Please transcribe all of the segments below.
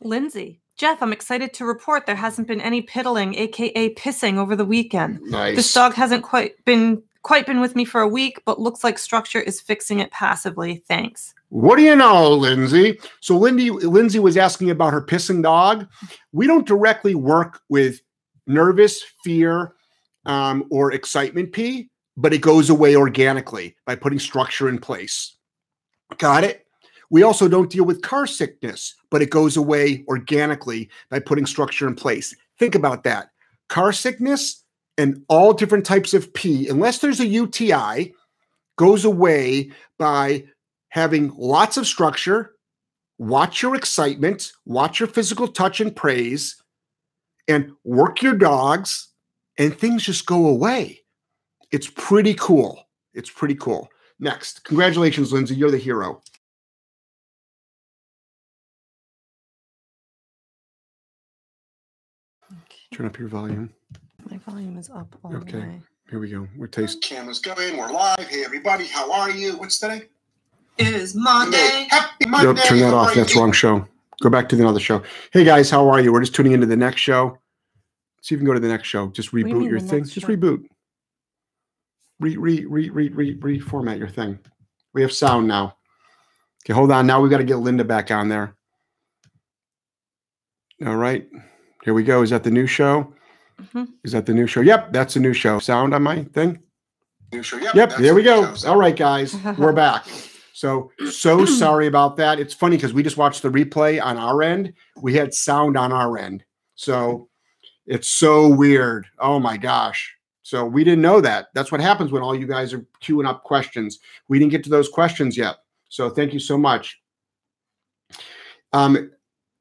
Lindsay. Jeff, I'm excited to report there hasn't been any piddling, aka pissing, over the weekend. Nice. This dog hasn't quite been quite been with me for a week, but looks like structure is fixing it passively. Thanks. What do you know, Lindsay? So Lindy, Lindsay was asking about her pissing dog. We don't directly work with nervous, fear, um, or excitement pee, but it goes away organically by putting structure in place. Got it? We also don't deal with car sickness, but it goes away organically by putting structure in place. Think about that. Car sickness and all different types of pee, unless there's a UTI, goes away by having lots of structure, watch your excitement, watch your physical touch and praise, and work your dogs, and things just go away. It's pretty cool. It's pretty cool. Next, congratulations, Lindsay. You're the hero. Turn up your volume. My volume is up all Okay. the way. Here we go. We're tasting. Cameras going. We're live. Hey, everybody. How are you? What's today? It is Monday. Happy Monday. Yep, turn that How off. That's you? wrong show. Go back to the other show. Hey guys, how are you? We're just tuning into the next show. See if you can go to the next show. Just do you reboot your the thing. Just show? reboot. Re re re re re reformat your thing. We have sound now. Okay, hold on. Now we've got to get Linda back on there. All right. Here we go. Is that the new show? Mhm. Is that the new show? Yep, that's the new show. Sound on my thing? New show. Yep. Yep, there we go. show. All right, guys, we're back. So, so sorry about that. It's funny because we just watched the replay on our end. We had sound on our end. So, it's so weird. Oh my gosh. So, we didn't know that. That's what happens when all you guys are queuing up questions. We didn't get to those questions yet. So, thank you so much. Um,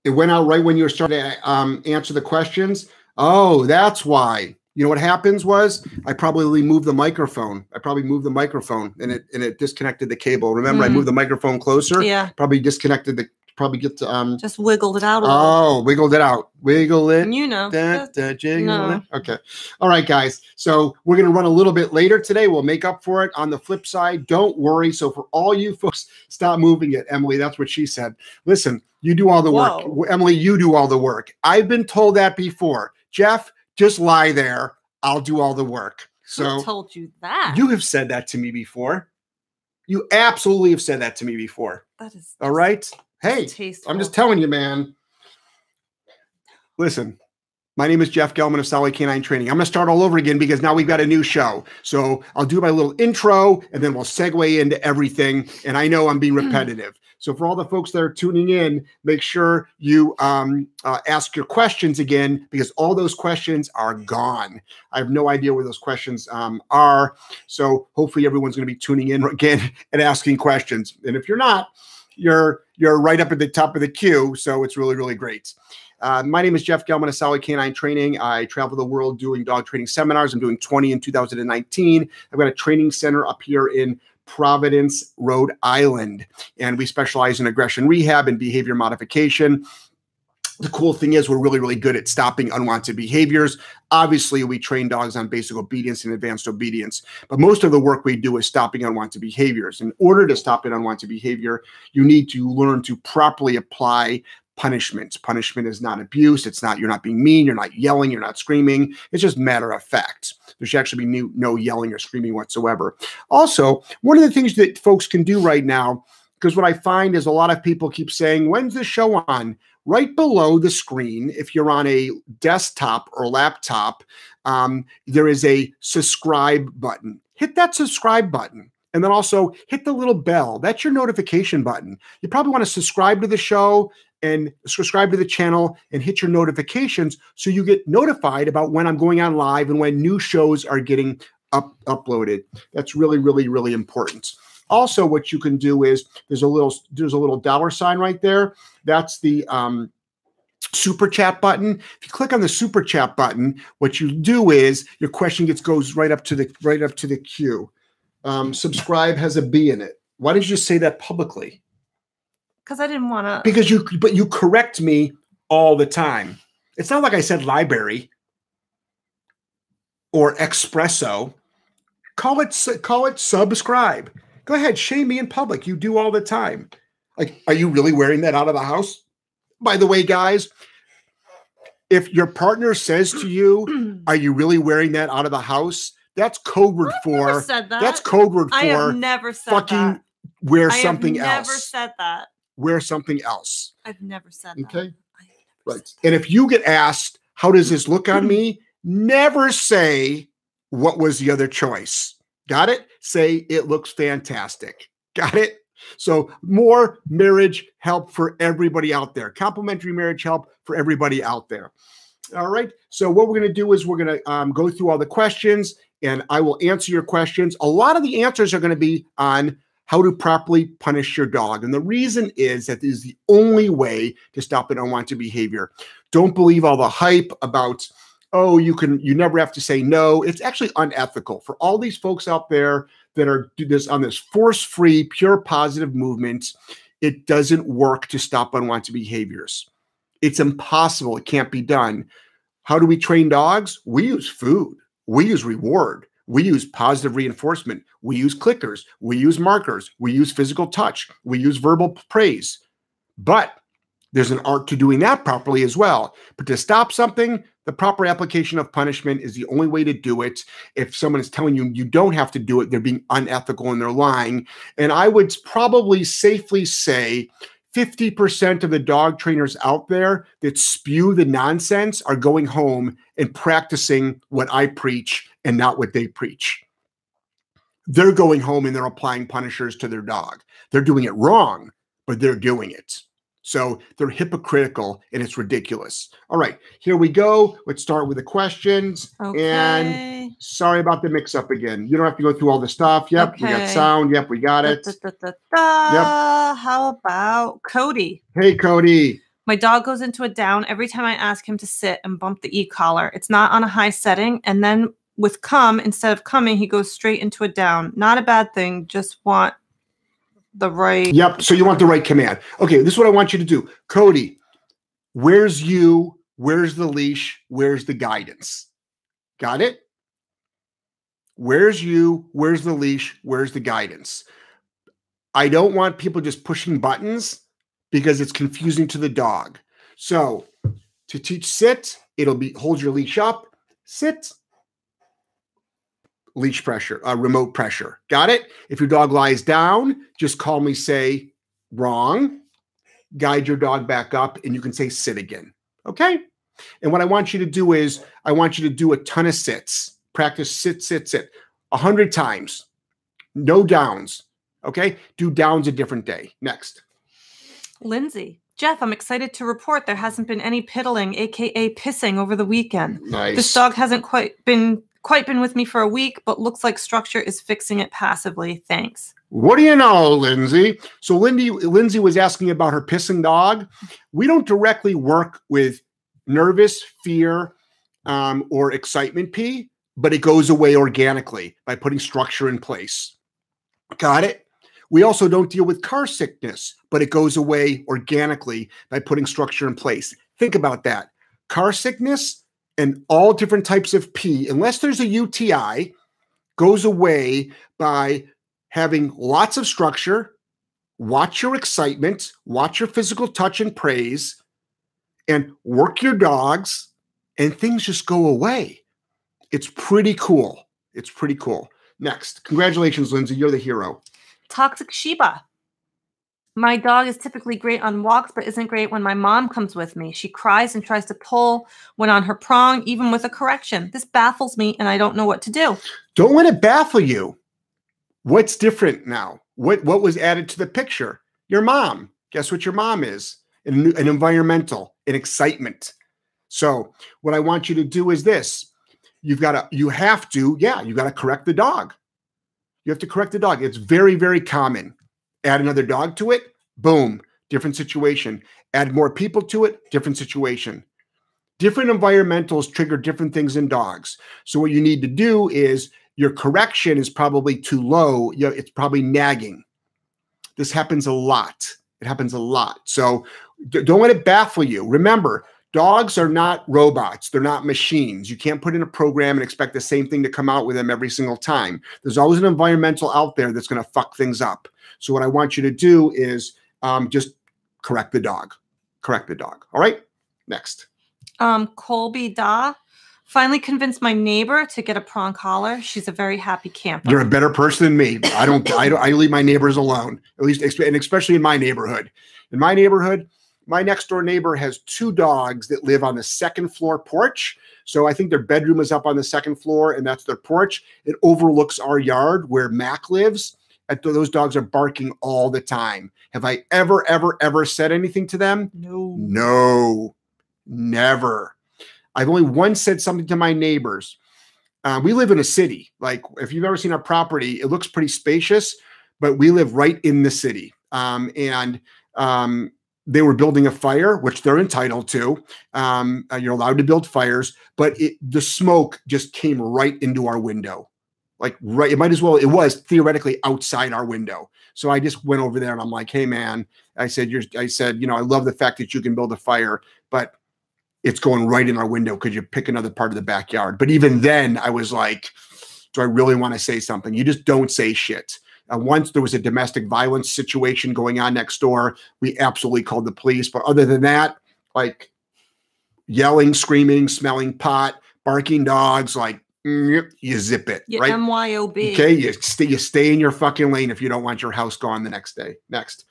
it went out right when you were starting to um, answer the questions. Oh, that's why. You know what happens was I probably moved the microphone. I probably moved the microphone and it and it disconnected the cable. Remember, I Mm. moved the microphone closer. Yeah, Probably disconnected the. Probably get to, um. just wiggled it out a little. Oh, wiggled it out. Wiggle it. You know. Da, da, jiggle no. it. Okay. All right, guys. So we're going to run a little bit later today. We'll make up for it on the flip side. Don't worry. So for all you folks, stop moving it. Emily, that's what she said. Listen, you do all the Whoa. work. Emily, you do all the work. I've been told that before. Jeff, just lie there. I'll do all the work. Who So told you that? you have said that to me before. You absolutely have said that to me before. that is All right. Hey, tasteful. I'm just telling you, man. Listen, my name is Jeff Gellman of Solid K9 Training. I'm going to start all over again because now we've got a new show. So I'll do my little intro and then we'll segue into everything. And I know I'm being repetitive. So for all the folks that are tuning in, make sure you um, uh, ask your questions again because all those questions are gone. I have no idea where those questions um, are. So hopefully everyone's going to be tuning in again and asking questions. And if you're not, you're you're right up at the top of the queue. So it's really really great. Uh, my name is Jeff Gellman of Solid K9 Training. I travel the world doing dog training seminars. I'm doing 20 in 2019. I've got a training center up here in Providence, Rhode Island, and we specialize in aggression rehab and behavior modification. The cool thing is, we're really, really good at stopping unwanted behaviors. Obviously, we train dogs on basic obedience and advanced obedience, but most of the work we do is stopping unwanted behaviors. In order to stop an unwanted behavior, you need to learn to properly apply punishment. Punishment is not abuse. It's not, you're not being mean, you're not yelling, you're not screaming. It's just matter of fact. There should actually be no, no yelling or screaming whatsoever. Also, one of the things that folks can do right now, because what I find is a lot of people keep saying, when's the show on? Right below the screen, if you're on a desktop or laptop, um, there is a subscribe button. Hit that subscribe button. And then also hit the little bell. That's your notification button. You probably want to subscribe to the show and subscribe to the channel and hit your notifications so you get notified about when I'm going on live and when new shows are getting up uploaded. That's really, really, really important. Also, what you can do is there's a little there's a little dollar sign right there. That's the um, super chat button. If you click on the super chat button, what you do is your question gets goes right up to the right up to the queue. Um, subscribe has a B in it. Why did you say that publicly? because I didn't want to. Because you but you correct me all the time. It's not like I said library or espresso. Call it call it subscribe. Go ahead, shame me in public. You do all the time. Like, are you really wearing that out of the house? by the way, guys, if your partner says to you, "Are you really wearing that out of the house?" That's code word I've never for said that. that's code word I have for never said fucking that. wear I something never else. said that. wear something else. I've never said that. Okay. Never Right. And if you get asked, "How does this look on me?" Never say what was the other choice. Got it? Say it looks fantastic. Got it? So more marriage help for everybody out there. Complimentary marriage help for everybody out there. All right. So what we're going to do is we're going to um, go through all the questions, and I will answer your questions. A lot of the answers are going to be on how to properly punish your dog, and the reason is that this is the only way to stop an unwanted behavior. Don't believe all the hype about oh you can you never have to say no. It's actually unethical for all these folks out there that are do this on this force-free pure positive movement. It doesn't work to stop unwanted behaviors. It's impossible. It can't be done. How do we train dogs? We use food. We use reward. We use positive reinforcement. We use clickers. We use markers. We use physical touch. We use verbal praise. But there's an art to doing that properly as well. But to stop something, the proper application of punishment is the only way to do it. If someone is telling you you don't have to do it, they're being unethical and they're lying. And I would probably safely say 50% of the dog trainers out there that spew the nonsense are going home and practicing what I preach and not what they preach. They're going home and they're applying punishers to their dog. They're doing it wrong, but they're doing it. So they're hypocritical and it's ridiculous. All right, here we go. Let's start with the questions. Okay. And sorry about the mix up again. You don't have to go through all the stuff. Yep, we got sound. Yep, we got it. da, da, da, da. How about Cody? Hey, Cody. My dog goes into a down every time I ask him to sit and bump the e collar. It's not on a high setting. And then with come, instead of coming, he goes straight into a down. Not a bad thing. Just want the right. Yep. So you want the right command. Okay, this is what I want you to do. Cody, where's you? Where's the leash? Where's the guidance? Got it? Where's you? Where's the leash? Where's the guidance? I don't want people just pushing buttons because it's confusing to the dog. So to teach sit, it'll be hold your leash up, sit, leash pressure, uh, remote pressure. Got it? If your dog lies down, just calmly say wrong, guide your dog back up, and you can say sit again. Okay? And what I want you to do is I want you to do a ton of sits. Practice sit, sit, sit a hundred times. No downs. Okay? Do downs a different day. Next. Lindsay. Jeff, I'm excited to report there hasn't been any piddling, aka pissing, over the weekend. Nice. This dog hasn't quite been quite been with me for a week, but looks like structure is fixing it passively. Thanks. What do you know, Lindsay? So Lindy, Lindsay was asking about her pissing dog. We don't directly work with nervous, fear, um, or excitement pee, but it goes away organically by putting structure in place. Got it? We also don't deal with car sickness, but it goes away organically by putting structure in place. Think about that. Car sickness and all different types of pee, unless there's a UTI, goes away by having lots of structure, watch your excitement, watch your physical touch and praise, and work your dogs, and things just go away. It's pretty cool. It's pretty cool. Next, congratulations, Lindsay. You're the hero. Toxic Shiba. My dog is typically great on walks, but isn't great when my mom comes with me. She cries and tries to pull when on her prong, even with a correction. This baffles me, and I don't know what to do. Don't let it baffle you. What's different now? What what was added to the picture? Your mom. Guess what your mom is? An, an environmental, an excitement. So what I want you to do is this. You've got to, you have to, yeah, you got to correct the dog. You have to correct the dog. It's very, very common. Add another dog to it, boom, different situation. Add more people to it, different situation. Different environmentals trigger different things in dogs. So what you need to do is your correction is probably too low. It's probably nagging. This happens a lot. It happens a lot. So don't let it baffle you. Remember, dogs are not robots. They're not machines. You can't put in a program and expect the same thing to come out with them every single time. There's always an environmental out there that's going to fuck things up. So what I want you to do is um, just correct the dog. correct the dog. All right. Next. Um, Colby Da finally convinced my neighbor to get a prong collar. She's a very happy camper. You're a better person than me. I don't. I don't. I leave my neighbors alone. At least, and especially in my neighborhood. In my neighborhood, my next door neighbor has two dogs that live on the second floor porch. So I think their bedroom is up on the second floor, and that's their porch. It overlooks our yard where Mac lives. And those dogs are barking all the time. Have I ever, ever, ever said anything to them? no. No, never. I've only once said something to my neighbors. Uh, we live in a city. Like, if you've ever seen our property, it looks pretty spacious, but we live right in the city. Um, and um, they were building a fire, which they're entitled to. Um, uh, you're allowed to build fires, but it, the smoke just came right into our window. Like, right, it might as well, it was theoretically outside our window. So I just went over there and I'm like, hey, man, I said, you're, I said, you know, I love the fact that you can build a fire, but it's going right in our window. Could you pick another part of the backyard? But even then, I was like, do I really want to say something? You just don't say shit. Uh, once there was a domestic violence situation going on next door, we absolutely called the police. But other than that, like yelling, screaming, smelling pot, barking dogs, like you zip it, Yeah, right? MYOB. Okay, you stay, you stay in your fucking lane if you don't want your house gone the next day. Next.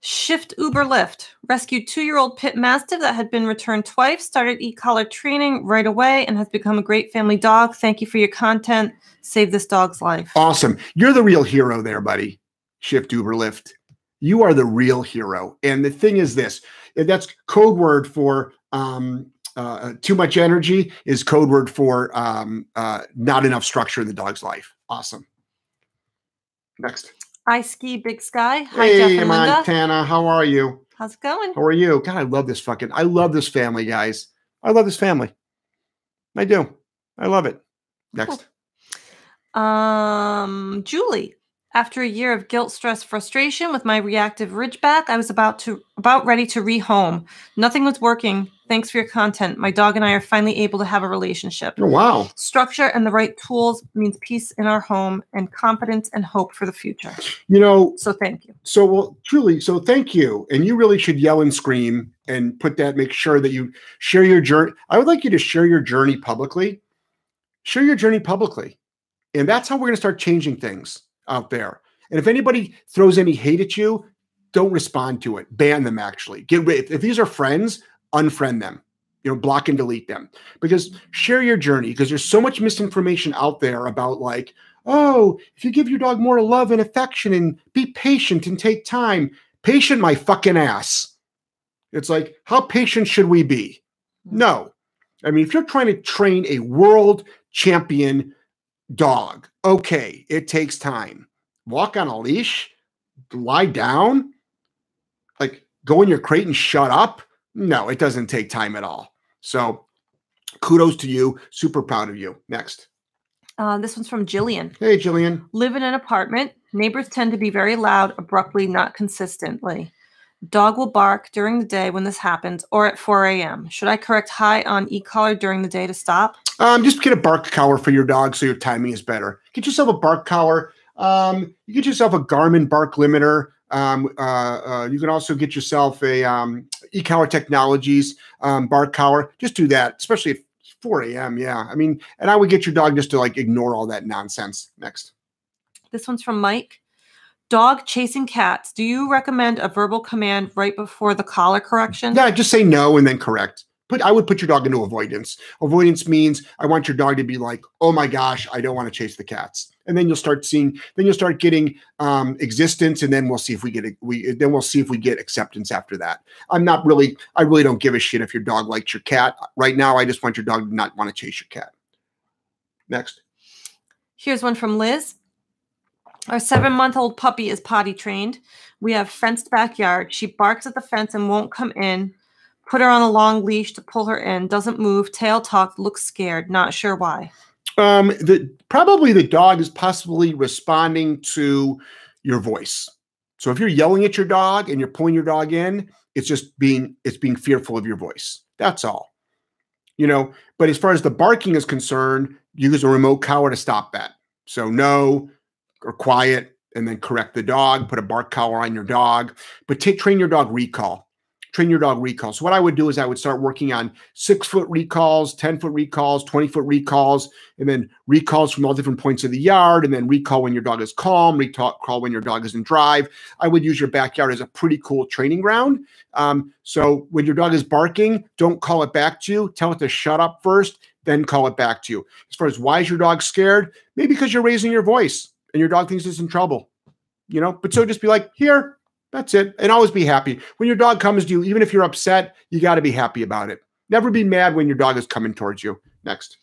Shift Uber Lyft. Rescued two year old pit mastiff that had been returned twice. Started e collar training right away and has become a great family dog. Thank you for your content. Save this dog's life. Awesome. You're the real hero there, buddy. Shift Uber Lyft. You are the real hero. And the thing is this that's code word for um, uh, too much energy, is code word for um, uh, not enough structure in the dog's life. Awesome. Next. I ski Big Sky. Hi, hey, Jeff and Linda. Montana. How are you? How's it going? How are you? God, I love this fucking, I love this family, guys. I love this family. I do. I love it. Next. Um, Julie. After a year of guilt, stress, frustration with my reactive ridgeback, I was about to about ready to rehome. Nothing was working. Thanks for your content. My dog and I are finally able to have a relationship. Oh, wow. Structure and the right tools means peace in our home and confidence and hope for the future. You know, So thank you. So, well, truly, so thank you. And you really should yell and scream and put that, make sure that you share your journey. I would like you to share your journey publicly. Share your journey publicly. And that's how we're going to start changing things out there. And if anybody throws any hate at you, don't respond to it. Ban them, actually. Get rid. If these are friends, unfriend them. You know, block and delete them. Because share your journey, because there's so much misinformation out there about like, oh, if you give your dog more love and affection and be patient and take time, patient my fucking ass. It's like, how patient should we be? Hmm. No. I mean, if you're trying to train a world champion dog, okay, it takes time. Walk on a leash, lie down, like go in your crate and shut up. No, it doesn't take time at all. So kudos to you. Super proud of you. Next. Uh, this one's from Jillian. Hey, Jillian. Live in an apartment. Neighbors tend to be very loud, abruptly, not consistently. Dog will bark during the day when this happens or at 4 a.m. Should I correct high on e collar during the day to stop? Um, just get a bark collar for your dog so your timing is better. Get yourself a bark collar. Um, you get yourself a Garmin bark limiter. Um, uh, uh, you can also get yourself a um, e-collar technologies um, bark collar. Just do that, especially at 4 a.m. Yeah, I mean, and I would get your dog just to like ignore all that nonsense. Next. This one's from Mike. Dog chasing cats. Do you recommend a verbal command right before the collar correction? Yeah, just say no and then correct. Put I would put your dog into avoidance. Avoidance means I want your dog to be like, oh my gosh, I don't want to chase the cats. And then you'll start seeing, then you'll start getting um, existence, and then we'll see if we get. We then we'll see if we get acceptance after that. I'm not really, I really don't give a shit if your dog likes your cat. Right now, I just want your dog to not want to chase your cat. Next. Here's one from Liz. Our seven month old puppy is potty trained. We have fenced backyard. She barks at the fence and won't come in. Put her on a long leash to pull her in. Doesn't move. Tail tucked. Looks scared. Not sure why. Um, the probably the dog is possibly responding to your voice. So if you're yelling at your dog and you're pulling your dog in, it's just being it's being fearful of your voice. That's all. You know, but as far as the barking is concerned, use a remote collar to stop that. So no or quiet and then correct the dog, put a bark collar on your dog, but ta- train your dog recall. Train your dog recall. So what I would do is I would start working on six foot recalls, 10 foot recalls, 20 foot recalls, and then recalls from all different points of the yard, and then recall when your dog is calm, recall when your dog is in drive. I would use your backyard as a pretty cool training ground. Um, so when your dog is barking, don't call it back to you. Tell it to shut up first, then call it back to you. As far as why is your dog scared? Maybe because you're raising your voice and your dog thinks it's in trouble. You know, but so just be like, here, that's it. And always be happy. When your dog comes to you, even if you're upset, you got to be happy about it. Never be mad when your dog is coming towards you. Next.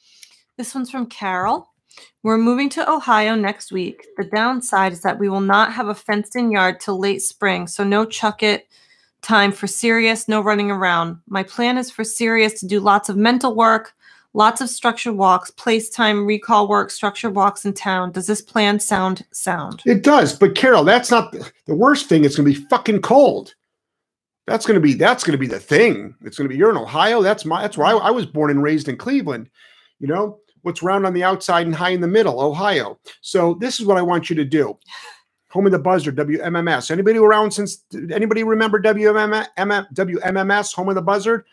This one's from Carol. We're moving to Ohio next week. The downside is that we will not have a fenced in yard till late spring, so no chuck it time for Sirius, no running around. My plan is for Sirius to do lots of mental work, lots of structured walks, place time, recall work, structured walks in town. Does this plan sound sound? It does, but Carol, that's not the, the worst thing. It's going to be fucking cold. That's going to be that's going to be the thing. It's going to be you're in Ohio. That's my that's where I, I was born and raised in Cleveland. You know what's round on the outside and high in the middle, Ohio. So this is what I want you to do. Home of the Buzzard, WMMS. Anybody around since anybody remember WMMS? WMMS, Home of the Buzzard?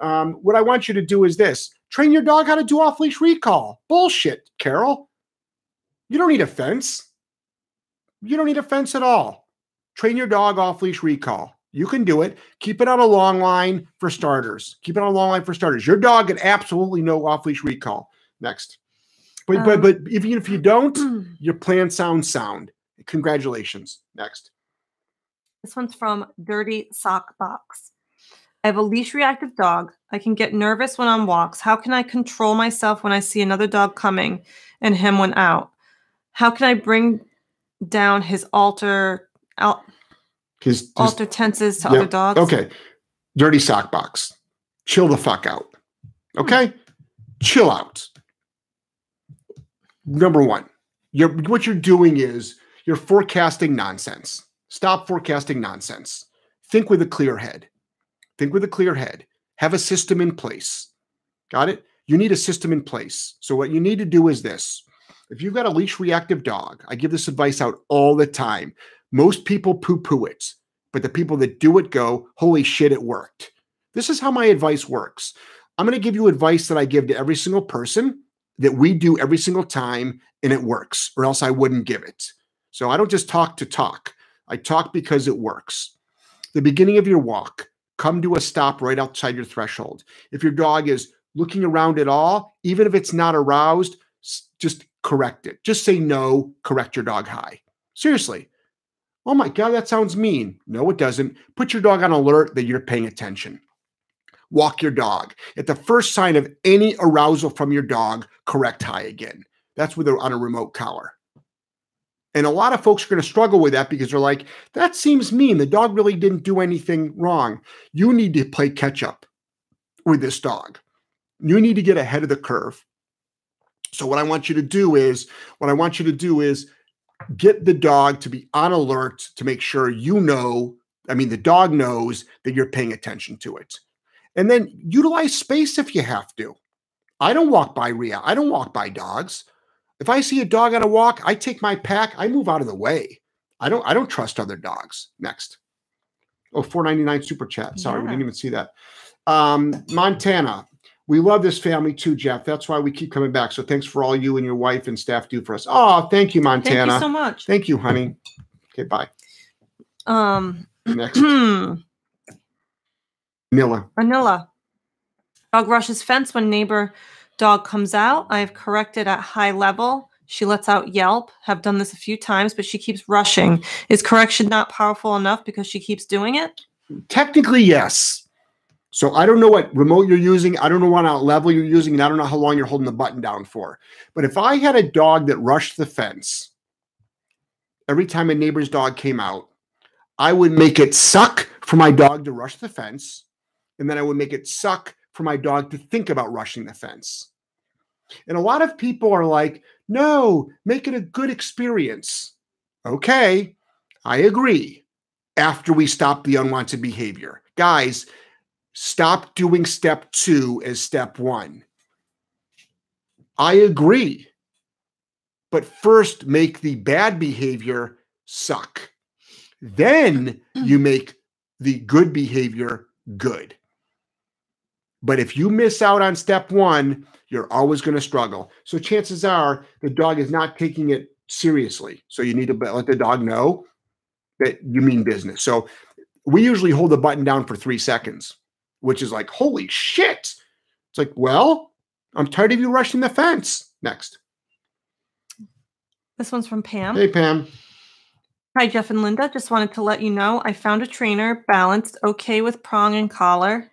Um, what I want you to do is this train your dog how to do off leash recall. Bullshit, Carol. You don't need a fence. You don't need a fence at all. Train your dog off leash recall. You can do it. Keep it on a long line for starters. Keep it on a long line for starters. Your dog can absolutely no off leash recall. Next. But, um, but, but even if you don't, your plan sounds sound. Congratulations. Next. This one's from Dirty Sock Box. I have a leash reactive dog. I can get nervous when on walks. How can I control myself when I see another dog coming and him when out? How can I bring down his alter out his, his alter tenses to yeah, other dogs? Okay. Dirty sock box. Chill the fuck out. Okay? Hmm. Chill out. Number one, you're what you're doing is you're forecasting nonsense. Stop forecasting nonsense. Think with a clear head. Think with a clear head. Have a system in place. Got it? You need a system in place. So, what you need to do is this if you've got a leash reactive dog, I give this advice out all the time. Most people poo poo it, but the people that do it go, holy shit, it worked. This is how my advice works. I'm going to give you advice that I give to every single person that we do every single time, and it works, or else I wouldn't give it. So I don't just talk to talk, I talk because it works. The beginning of your walk, come to a stop right outside your threshold. If your dog is looking around at all, even if it's not aroused, just correct it. Just say no, correct your dog high. Seriously. Oh my God, that sounds mean. No, it doesn't. Put your dog on alert that you're paying attention. Walk your dog. At the first sign of any arousal from your dog, correct high again. That's where they're on a remote collar. And a lot of folks are going to struggle with that because they're like, that seems mean. The dog really didn't do anything wrong. You need to play catch up with this dog. You need to get ahead of the curve. So what I want you to do is, what I want you to do is get the dog to be on alert to make sure you know, I mean, the dog knows that you're paying attention to it. And then utilize space if you have to. I don't walk by Ria. I don't walk by dogs. If I see a dog on a walk, I take my pack, I move out of the way. I don't I don't trust other dogs. Next. Oh, 499 super chat. Sorry, yeah. we didn't even see that. Um, Montana. We love this family too, Jeff. That's why we keep coming back. So thanks for all you and your wife and staff do for us. Oh, thank you, Montana. Thank you so much. Thank you, honey. Okay, bye. Um next. Manila. Manila. Dog rushes fence when neighbor Dog comes out. I've corrected at high level. She lets out yelp. Have done this a few times, but she keeps rushing. Is correction not powerful enough because she keeps doing it? Technically, yes. So I don't know what remote you're using. I don't know what level you're using, and I don't know how long you're holding the button down for. But if I had a dog that rushed the fence every time a neighbor's dog came out, I would make it suck for my dog to rush the fence, and then I would make it suck for my dog to think about rushing the fence. And a lot of people are like, no, make it a good experience. Okay, I agree. After we stop the unwanted behavior, guys, stop doing step two as step one. I agree. But first, make the bad behavior suck. Then you make the good behavior good. But if you miss out on step one, you're always going to struggle. So chances are the dog is not taking it seriously. So you need to let the dog know that you mean business. So we usually hold the button down for three seconds, which is like, holy shit. It's like, well, I'm tired of you rushing the fence. Next. This one's from Pam. Hey, Pam. Hi, Jeff and Linda. Just wanted to let you know I found a trainer balanced, okay with prong and collar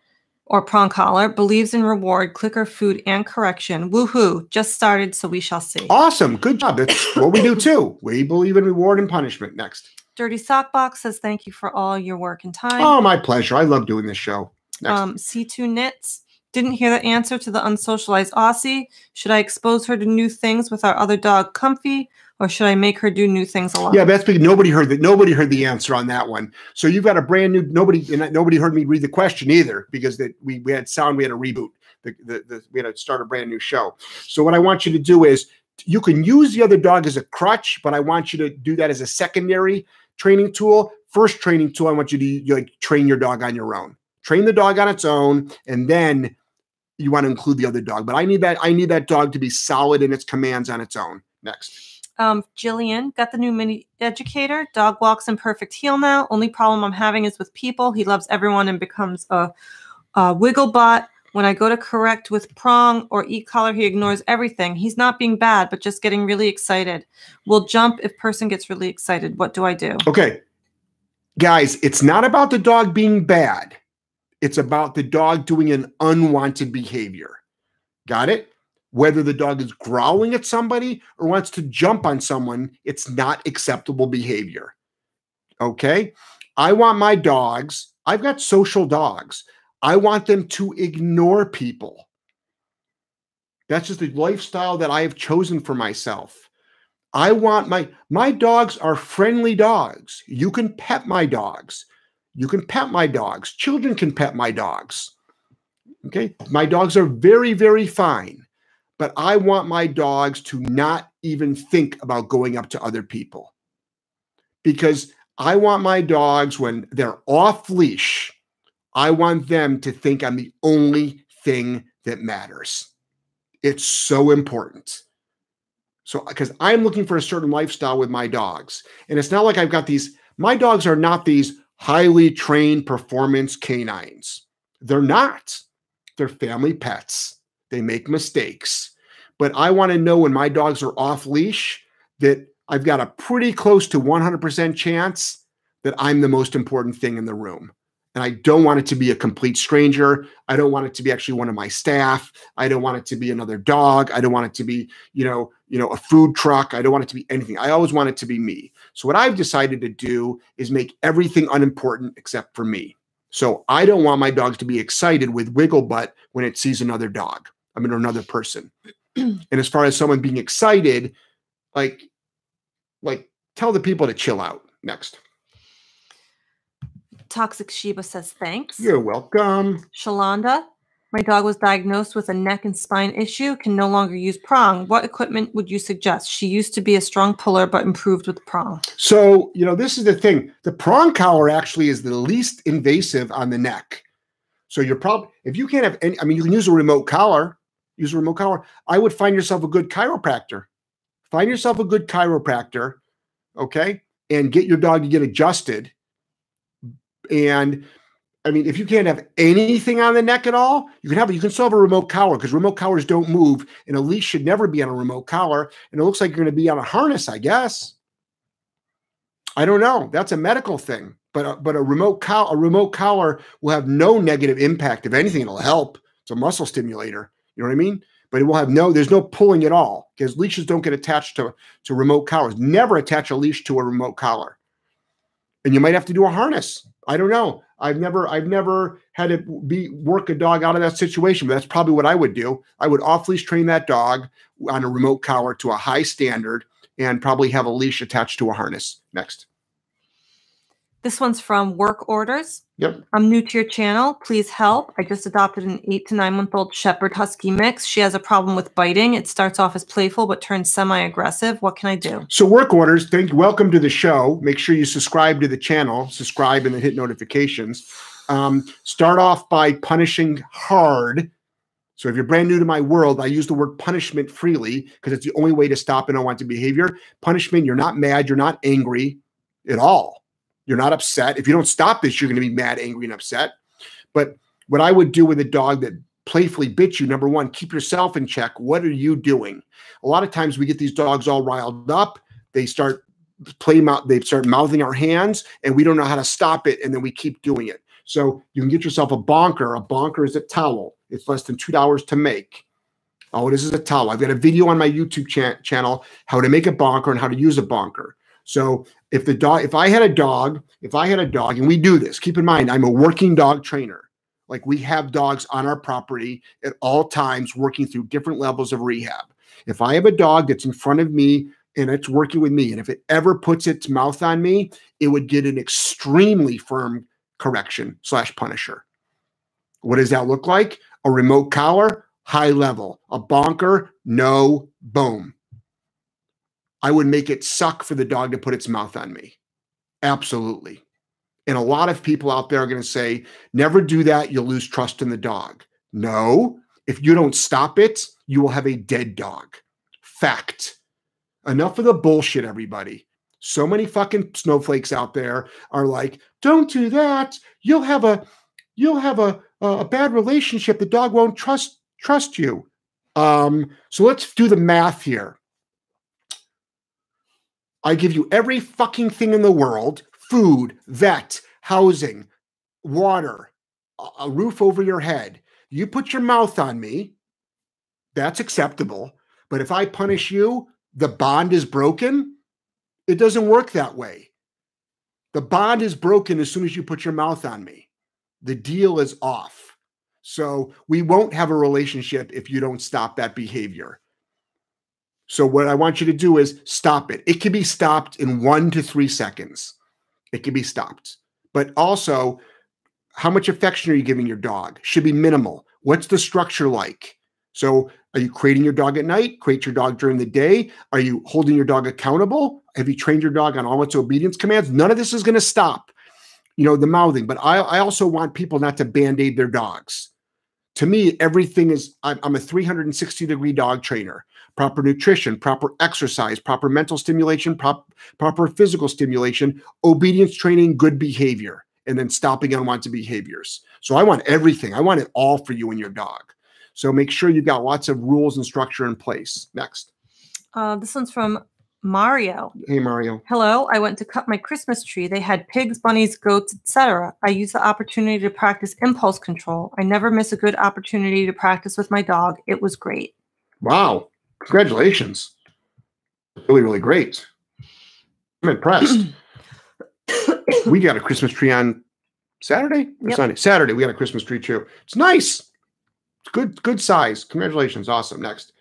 or prong collar, believes in reward, clicker, food, and correction. Woohoo! Just started, so we shall see. Awesome. Good job. That's what we do too. We believe in reward and punishment. Next. Dirty Sock Box says thank you for all your work and time. Oh, my pleasure. I love doing this show. Next. Um, C2 Knits didn't hear the answer to the unsocialized Aussie. Should I expose her to new things with our other dog, Comfy, or should I make her do new things a lot? Yeah, that's because nobody heard that. Nobody heard the answer on that one. So you've got a brand new nobody, and nobody heard me read the question either because that we, we had sound, we had a reboot. The, the, the, we had to start a brand new show. So what I want you to do is you can use the other dog as a crutch, but I want you to do that as a secondary training tool. First training tool, I want you to you like train your dog on your own. Train the dog on its own, and then you want to include the other dog. But I need that I need that dog to be solid in its commands on its own. Next. Um, Jillian got the new mini educator. Dog walks in perfect heel now. Only problem I'm having is with people. He loves everyone and becomes a, a wiggle bot. When I go to correct with prong or e collar, he ignores everything. He's not being bad, but just getting really excited. Will jump if person gets really excited. What do I do? Okay. Guys, it's not about the dog being bad. It's about the dog doing an unwanted behavior. Got it? Whether the dog is growling at somebody or wants to jump on someone, it's not acceptable behavior. Okay? I want my dogs, I've got social dogs. I want them to ignore people. That's just the lifestyle that I have chosen for myself. I want my my dogs are friendly dogs. You can pet my dogs. You can pet my dogs. Children can pet my dogs. Okay? My dogs are very very fine. But I want my dogs to not even think about going up to other people. Because I want my dogs when they're off leash, I want them to think I'm the only thing that matters. It's so important. So, because I'm looking for a certain lifestyle with my dogs. And it's not like I've got these, my dogs are not these highly trained performance canines. They're not. They're family pets. They make mistakes. But I want to know when my dogs are off leash that I've got a pretty close to 100% chance that I'm the most important thing in the room and I don't want it to be a complete stranger. I don't want it to be actually one of my staff. I don't want it to be another dog. I don't want it to be, you know, you know, a food truck. I don't want it to be anything. I always want it to be me. So what I've decided to do is make everything unimportant except for me. So I don't want my dogs to be excited with wiggle butt when it sees another dog. I mean, or another person. and as far as someone being excited, like, like tell the people to chill out. Next. Toxic Sheba says thanks. You're welcome. Shalonda, my dog was diagnosed with a neck and spine issue, can no longer use prong. What equipment would you suggest? She used to be a strong puller, but improved with prong. So, you know, this is the thing. The prong collar actually is the least invasive on the neck. So you're probably, if you can't have any, I mean, you can use a remote collar, use a remote collar. I would find yourself a good chiropractor. Find yourself a good chiropractor, okay? And get your dog to get adjusted and I mean, if you can't have anything on the neck at all, you can have you can still have a remote collar because remote collars don't move, and a leash should never be on a remote collar. And it looks like you're going to be on a harness, I guess. I don't know. That's a medical thing, but a, but a remote cow a remote collar will have no negative impact. If anything, it'll help. It's a muscle stimulator. You know what I mean? But it will have no. There's no pulling at all because leashes don't get attached to to remote collars. Never attach a leash to a remote collar, and you might have to do a harness I don't know. I've never I've never had to be work a dog out of that situation, but that's probably what I would do. I would off leash train that dog on a remote collar to a high standard and probably have a leash attached to a harness. Next. This one's from Work Orders. Yep. I'm new to your channel. Please help. I just adopted an eight to nine month old Shepherd Husky mix. She has a problem with biting. It starts off as playful but turns semi aggressive. What can I do? So work orders, thank you. welcome to the show. Make sure you subscribe to the channel, subscribe and then hit notifications. Um, start off by punishing hard. So if you're brand new to my world, I use the word punishment freely because it's the only way to stop an unwanted behavior. Punishment, you're not mad, you're not angry at all. You're not upset. If you don't stop this, you're going to be mad, angry, and upset. But what I would do with a dog that playfully bit you, number one, keep yourself in check. What are you doing? A lot of times we get these dogs all riled up. They start play mouth, they start mouthing our hands, and we don't know how to stop it, and then we keep doing it. So you can get yourself a bonker. A bonker is a towel. It's less than two dollars to make. Oh, this is a towel. I've got a video on my YouTube cha channel how to make a bonker and how to use a bonker. So if the dog, if I had a dog, if I had a dog, and we do this, keep in mind, I'm a working dog trainer. Like we have dogs on our property at all times working through different levels of rehab. If I have a dog that's in front of me and it's working with me, and if it ever puts its mouth on me, it would get an extremely firm correction slash punisher. What does that look like? A remote collar, high level. A bonker, no, boom. I would make it suck for the dog to put its mouth on me. Absolutely. And a lot of people out there are going to say, never do that. You'll lose trust in the dog. No, if you don't stop it, you will have a dead dog. Fact. Enough of the bullshit, everybody. So many fucking snowflakes out there are like, don't do that. You'll have a you'll have a a bad relationship. The dog won't trust trust you. Um, so let's do the math here. I give you every fucking thing in the world food, vet, housing, water, a roof over your head. You put your mouth on me, that's acceptable. But if I punish you, the bond is broken. It doesn't work that way. The bond is broken as soon as you put your mouth on me. The deal is off. So we won't have a relationship if you don't stop that behavior. So what I want you to do is stop it. It can be stopped in one to three seconds. It can be stopped. But also, how much affection are you giving your dog? Should be minimal. What's the structure like? So, are you creating your dog at night? Create your dog during the day? Are you holding your dog accountable? Have you trained your dog on all its obedience commands? None of this is going to stop, you know, the mouthing. But I, I also want people not to band aid their dogs. To me, everything is, I'm, I'm a 360 degree dog trainer proper nutrition, proper exercise, proper mental stimulation, prop, proper physical stimulation, obedience training, good behavior, and then stopping unwanted behaviors. So I want everything. I want it all for you and your dog. So make sure you've got lots of rules and structure in place. Next. Uh, this one's from Mario. Hey Mario. Hello. I went to cut my Christmas tree. They had pigs, bunnies, goats, etc. I used the opportunity to practice impulse control. I never miss a good opportunity to practice with my dog. It was great. Wow. Congratulations. Really, really great. I'm impressed. we got a Christmas tree on Saturday or yep. Sunday. Saturday, we got a Christmas tree too. It's nice. It's good, good size. Congratulations. Awesome. Next.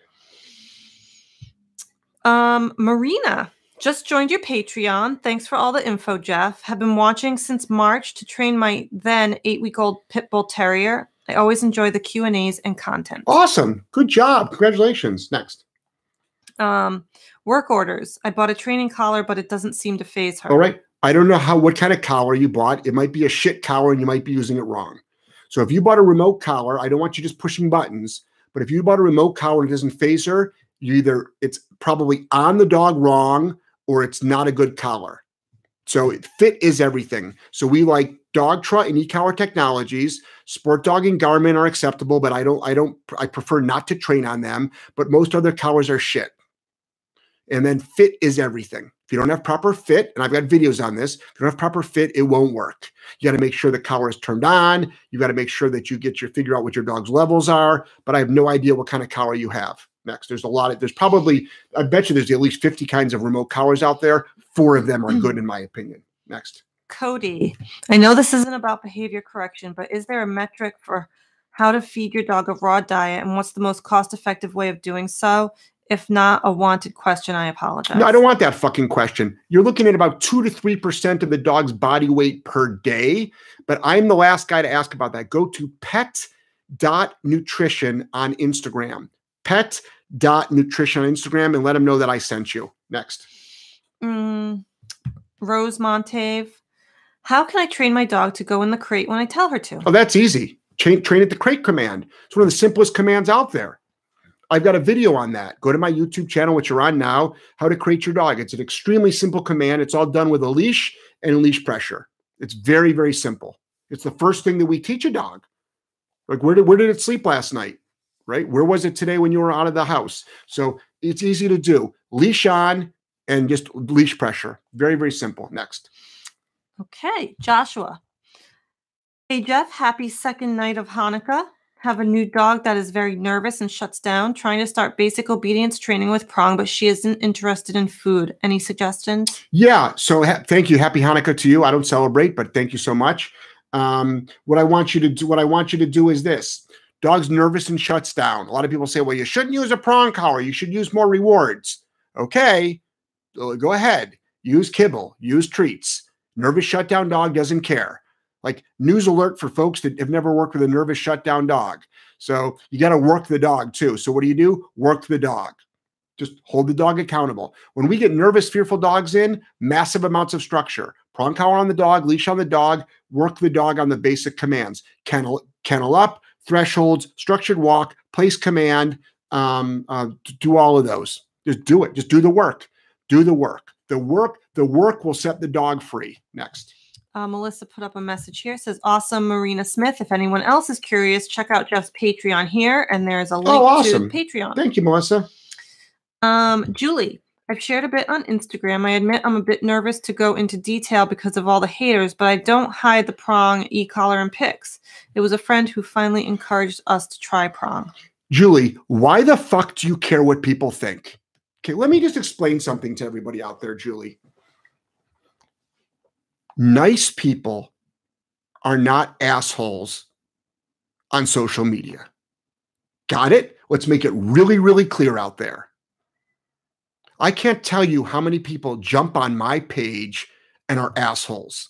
Um, Marina just joined your Patreon. Thanks for all the info, Jeff. Have been watching since March to train my then eight-week-old pit bull terrier. I always enjoy the Q and A's and content. Awesome. Good job. Congratulations. Next. Um, work orders. I bought a training collar, but it doesn't seem to faze her. All right. I don't know how what kind of collar you bought. It might be a shit collar and you might be using it wrong. So if you bought a remote collar, I don't want you just pushing buttons. But if you bought a remote collar and it doesn't faze her, you either it's probably on the dog wrong or it's not a good collar. So fit is everything. So we like Dogtra and e-collar technologies. Sport Dog and Garmin are acceptable, but I don't, I don't, I prefer not to train on them. But most other collars are shit. And then fit is everything. If you don't have proper fit, and I've got videos on this, if you don't have proper fit, it won't work. You got to make sure the collar is turned on. You got to make sure that you get your figure out what your dog's levels are. But I have no idea what kind of collar you have. Next, there's a lot of there's probably I bet you there's at least 50 kinds of remote collars out there. Four of them are mm. good in my opinion. Next. Cody, I know this isn't about behavior correction, but is there a metric for how to feed your dog a raw diet and what's the most cost effective way of doing so? If not a wanted question, I apologize. No, I don't want that fucking question. You're looking at about two to three percent of the dog's body weight per day, but I'm the last guy to ask about that. Go to pet.nutrition on Instagram. Pet.nutrition on Instagram and let them know that I sent you. Next. Mm, Rose Montave. How can I train my dog to go in the crate when I tell her to? Oh, that's easy. Train, train it the crate command. It's one of the simplest commands out there. I've got a video on that. Go to my YouTube channel, which you're on now, how to create your dog. It's an extremely simple command. It's all done with a leash and leash pressure. It's very, very simple. It's the first thing that we teach a dog. Like where did where did it sleep last night? Right? Where was it today when you were out of the house? So it's easy to do. Leash on and just leash pressure. Very, very simple. Next. Okay, Joshua. Hey Jeff, happy second night of Hanukkah. Have a new dog that is very nervous and shuts down, trying to start basic obedience training with Prong, but she isn't interested in food. Any suggestions? Yeah. So ha- thank you. Happy Hanukkah to you. I don't celebrate, but thank you so much. Um, what I want you to do, what I want you to do is this. Dog's nervous and shuts down. A lot of people say, well, you shouldn't use a prong collar. You should use more rewards. Okay, go ahead. Use kibble, use treats. Nervous shutdown dog doesn't care. Like news alert for folks that have never worked with a nervous shutdown dog. So you got to work the dog too. So what do you do? Work the dog. Just hold the dog accountable. When we get nervous, fearful dogs in, massive amounts of structure. Prong collar on the dog, leash on the dog, work the dog on the basic commands. Kennel, kennel up, thresholds, structured walk, place command, um, uh, do all of those. Just do it. Just do the work. Do the work. The work, the work will set the dog free. Next. Uh, Melissa put up a message here. Says, "Awesome, Marina Smith. If anyone else is curious, check out Jeff's Patreon here, and there's a link Oh, awesome. to Patreon." Thank you, Melissa. Um, Julie, I've shared a bit on Instagram. I admit I'm a bit nervous to go into detail because of all the haters, but I don't hide the prong, e-collar, and pics. It was a friend who finally encouraged us to try prong. Julie, why the fuck do you care what people think? Okay, let me just explain something to everybody out there, Julie. Nice people are not assholes on social media. Got it? Let's make it really, really clear out there. I can't tell you how many people jump on my page and are assholes.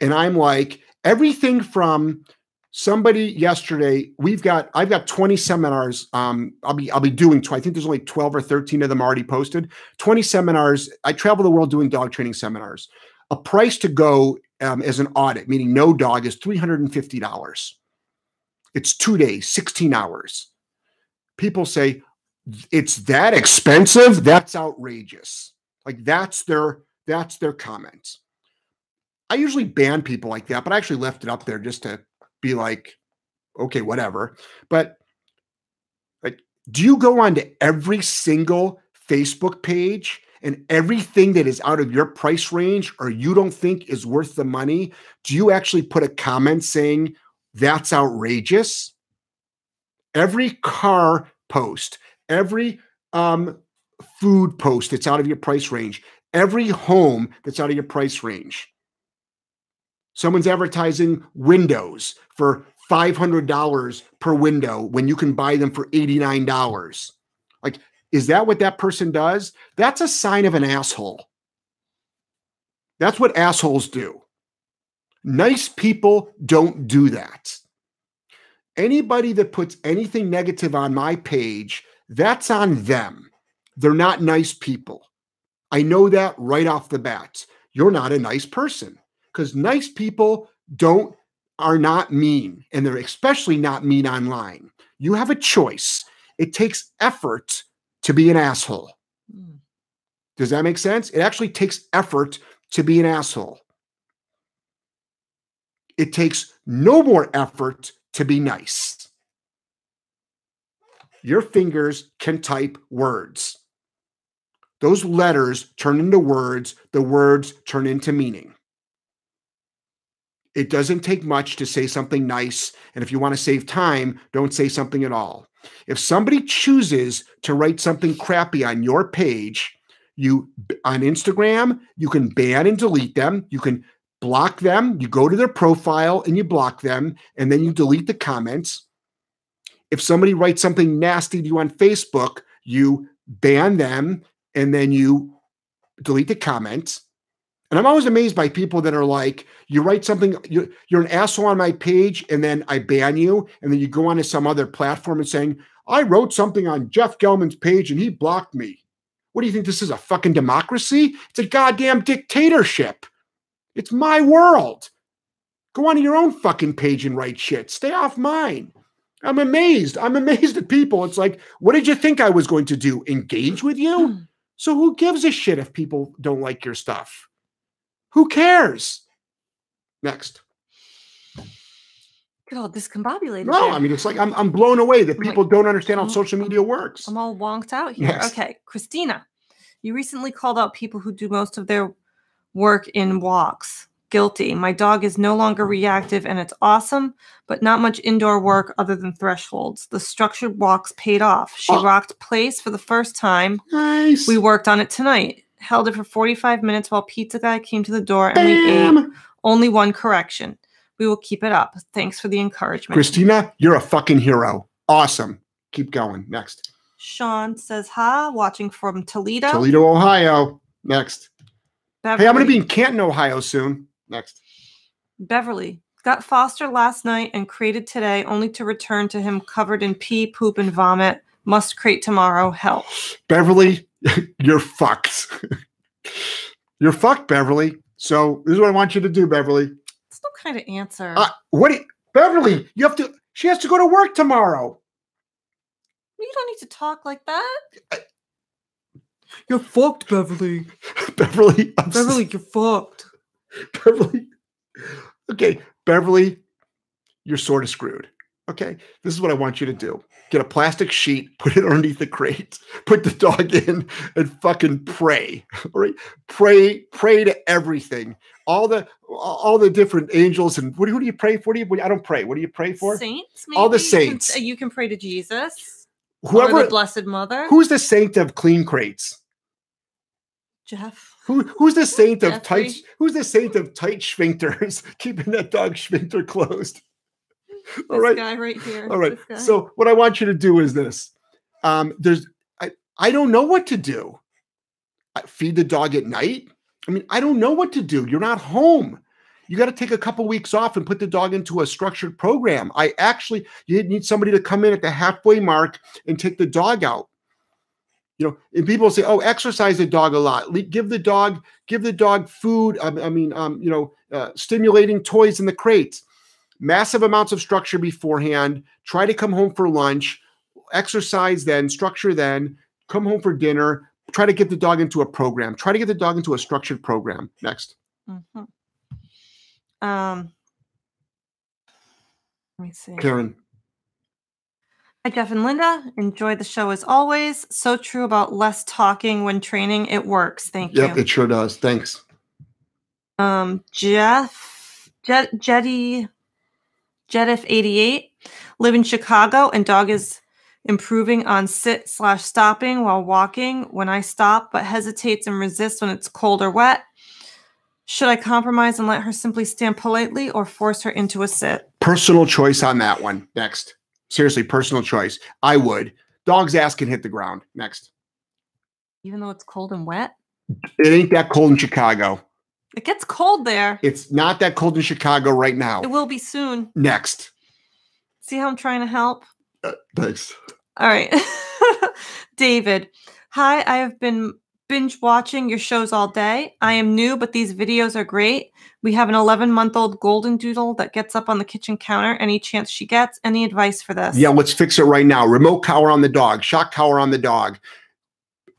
And I'm like, everything from somebody yesterday we've got i've got 20 seminars um i'll be i'll be doing i think there's only 12 or 13 of them already posted 20 seminars i travel the world doing dog training seminars a price to go um, as an audit meaning no dog is $350 it's two days 16 hours. People say it's that expensive? That's outrageous. Like that's their that's their comments i usually ban people like that but i actually left it up there just to be like, okay, whatever. But like, do you go on to every single Facebook page and everything that is out of your price range or you don't think is worth the money? Do you actually put a comment saying that's outrageous? Every car post, every um, food post that's out of your price range, every home that's out of your price range. Someone's advertising windows for $500 per window when you can buy them for $89. Like, is that what that person does? That's a sign of an asshole. That's what assholes do. Nice people don't do that. Anybody that puts anything negative on my page, that's on them. They're not nice people. I know that right off the bat. You're not a nice person because nice people don't are not mean and they're especially not mean online you have a choice it takes effort to be an asshole Mm. does that make sense it actually takes effort to be an asshole it takes no more effort to be nice your fingers can type words those letters turn into words the words turn into meaning it doesn't take much to say something nice. And if you want to save time, don't say something at all. If somebody chooses to write something crappy on your page, you on Instagram, you can ban and delete them. You can block them. You go to their profile and you block them, and then you delete the comments. If somebody writes something nasty to you on Facebook, you ban them, and then you delete the comments. And I'm always amazed by people that are like, you write something, you're, you're an asshole on my page, and then I ban you, and then you go onto some other platform and saying, I wrote something on Jeff Gellman's page and he blocked me. What do you think this is a fucking democracy? It's a goddamn dictatorship. It's my world. Go onto your own fucking page and write shit. Stay off mine. I'm amazed. I'm amazed at people. It's like, what did you think I was going to do? Engage with you? Hmm. So who gives a shit if people don't like your stuff? Who cares? Next. Get all discombobulated. No, I mean it's like I'm I'm blown away that people don't understand how social media works. I'm all wonked out here. Yes. Okay, Christina, you recently called out people who do most of their work in walks. Guilty. My dog is no longer reactive and it's awesome, but not much indoor work other than thresholds. The structured walks paid off. She oh. rocked place for the first time. Nice. We worked on it tonight. Held it for 45 minutes while Pizza Guy came to the door and Bam. we ate. Only one correction. We will keep it up. Thanks for the encouragement. Christina, you're a fucking hero. Awesome. Keep going. Next. Sean says, "Ha, watching from Toledo, Toledo, Ohio." Next. Beverly. Hey, I'm going to be in Canton, Ohio soon. Next. Beverly got Foster last night and crated today, only to return to him covered in pee, poop, and vomit. Must crate tomorrow. Help. Beverly, you're fucked. you're fucked, Beverly. So this is what I want you to do, Beverly It's no kind of answer. Uh, what, you, Beverly? You have to. She has to go to work tomorrow. You don't need to talk like that. You're fucked, Beverly. Beverly. I'm Beverly, you're fucked. Beverly. Okay, Beverly, you're sort of screwed. Okay, this is what I want you to do get a plastic sheet, put it underneath the crate, put the dog in, and fucking pray. All right, pray, pray to everything. All the all the different angels and what, who do you pray for? Do you, I don't pray. What do you pray for? Saints. Maybe? All the saints. You can, you can pray to Jesus. Whoever the Blessed Mother. Who's the saint of clean crates? Jeff. Who, who's the saint of Jeffrey. tight? Who's the saint of tight sphincters, keeping that dog sphincter closed? All right. guy right here. All right. So what I want you to do is this. Um, there's I, I don't know what to do. I feed the dog at night. I mean, I don't know what to do. You're not home. You got to take a couple weeks off and put the dog into a structured program. I actually you need somebody to come in at the halfway mark and take the dog out. You know, and people say, "Oh, exercise the dog a lot. Give the dog, give the dog food. I mean, um, you know, uh, stimulating toys in the crates." Massive amounts of structure beforehand, try to come home for lunch, exercise then, structure then, come home for dinner, try to get the dog into a program, try to get the dog into a structured program. Next. Mm-hmm. Um, let me see. Karen. Hi, Jeff and Linda. Enjoy the show as always. So true about less talking when training. It works. Thank you. Yep, it sure does. Thanks. Um, Jeff, Jet, Jetty Jedif88, live in Chicago, and dog is improving on sit slash stopping while walking when I stop, but hesitates and resists when it's cold or wet. Should I compromise and let her simply stand politely or force her into a sit? Personal choice on that one. Next. Seriously, personal choice. I would. Dog's ass can hit the ground. Next. Even though it's cold and wet? It ain't that cold in Chicago. It gets cold there. It's not that cold in Chicago right now. It will be soon. Next. See how I'm trying to help? Uh, thanks. All right. David. Hi, I have been binge watching your shows all day. I am new, but these videos are great. We have an 11 month old golden doodle that gets up on the kitchen counter any chance she gets. Any advice for this? Yeah, let's fix it right now. Remote collar on the dog, shock collar on the dog.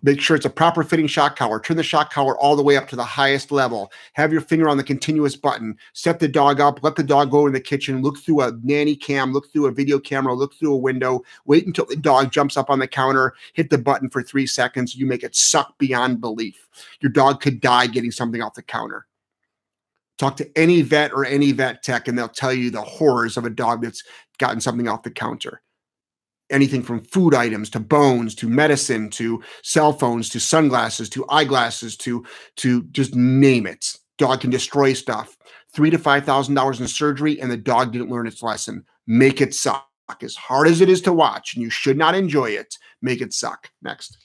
Make sure it's a proper fitting shock collar. Turn the shock collar all the way up to the highest level. Have your finger on the continuous button. Set the dog up. Let the dog go in the kitchen. Look through a nanny cam. Look through a video camera. Look through a window. Wait until the dog jumps up on the counter. Hit the button for three seconds. You make it suck beyond belief. Your dog could die getting something off the counter. Talk to any vet or any vet tech, and they'll tell you the horrors of a dog that's gotten something off the counter anything from food items to bones to medicine to cell phones to sunglasses to eyeglasses to to just name it dog can destroy stuff three to five thousand dollars in surgery and the dog didn't learn its lesson make it suck as hard as it is to watch and you should not enjoy it make it suck next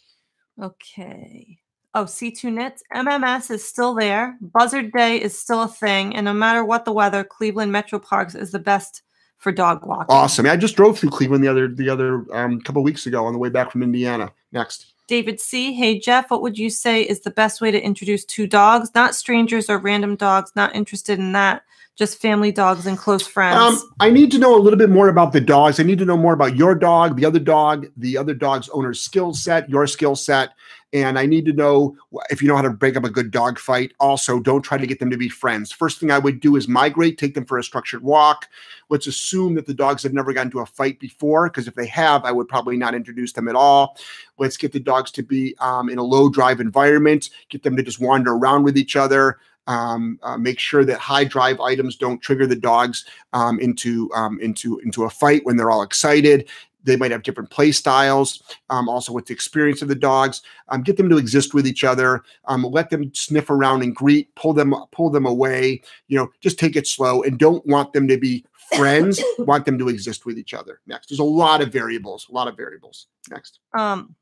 Okay. Oh, C2 Knits. MMS is still there. Buzzard Day is still a thing. And no matter what the weather, Cleveland Metro Parks is the best for dog walking. Awesome. I just drove through Cleveland the other the other um, couple weeks ago on the way back from Indiana. Next. David C. Hey, Jeff, what would you say is the best way to introduce two dogs? Not strangers or random dogs, not interested in that. Just family dogs and close friends. Um, I need to know a little bit more about the dogs. I need to know more about your dog, the other dog, the other dog's owner's skill set, your skill set. And I need to know if you know how to break up a good dog fight. Also, don't try to get them to be friends. First thing I would do is migrate, take them for a structured walk. Let's assume that the dogs have never gotten into a fight before, because if they have, I would probably not introduce them at all. Let's get the dogs to be um, in a low drive environment, get them to just wander around with each other. Um, uh, make sure that high drive items don't trigger the dogs um, into um, into into a fight when they're all excited. They might have different play styles. Um, also, with the experience of the dogs, um, get them to exist with each other. Um, let them sniff around and greet. Pull them pull them away. You know, just take it slow and don't want them to be friends. want them to exist with each other. Next, there's a lot of variables. A lot of variables. Next. Um,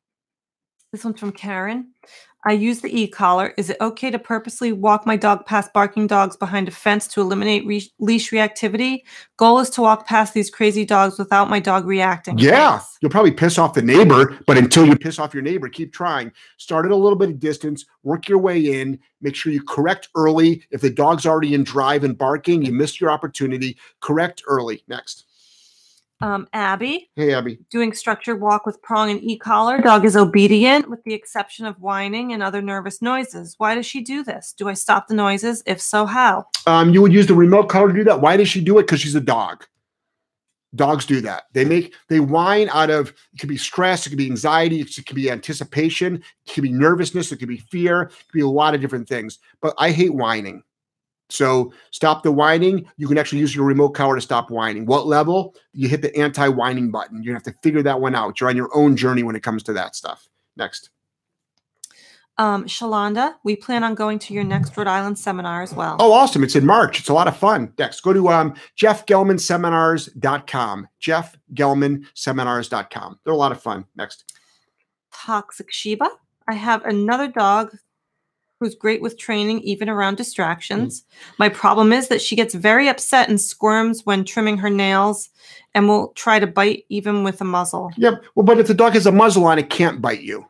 this one's from Karen. I use the e-collar. Is it okay to purposely walk my dog past barking dogs behind a fence to eliminate re- leash reactivity? Goal is to walk past these crazy dogs without my dog reacting. Yeah, Thanks. you'll probably piss off the neighbor, but until you piss off your neighbor, keep trying. Start at a little bit of distance, work your way in, make sure you correct early. If the dog's already in drive and barking, you missed your opportunity, correct early. Next. Um, Abby, Hey, Abby. doing structured walk with prong and e-collar. Dog is obedient with the exception of whining and other nervous noises. Why does she do this? Do I stop the noises? If so, how? Um, you would use the remote collar to do that. Why does she do it? Because she's a dog. Dogs do that. They make they whine out of it could be stress, it could be anxiety, it could be anticipation, it could be nervousness, it could be fear, it could be a lot of different things. But I hate whining. So stop the whining. You can actually use your remote collar to stop whining. What level? You hit the anti-whining button. You have to figure that one out. You're on your own journey when it comes to that stuff. Next. Um, Shalonda, we plan on going to your next Rhode Island seminar as well. Oh, awesome. It's in March. It's a lot of fun. Next, go to um, jeffgellmanseminars.com. jeffgellmanseminars.com. They're a lot of fun. Next. Toxic Shiba. I have another dog who's great with training, even around distractions. Mm. My problem is that she gets very upset and squirms when trimming her nails and will try to bite even with a muzzle. Yep. Well, but if the dog has a muzzle on, it can't bite you.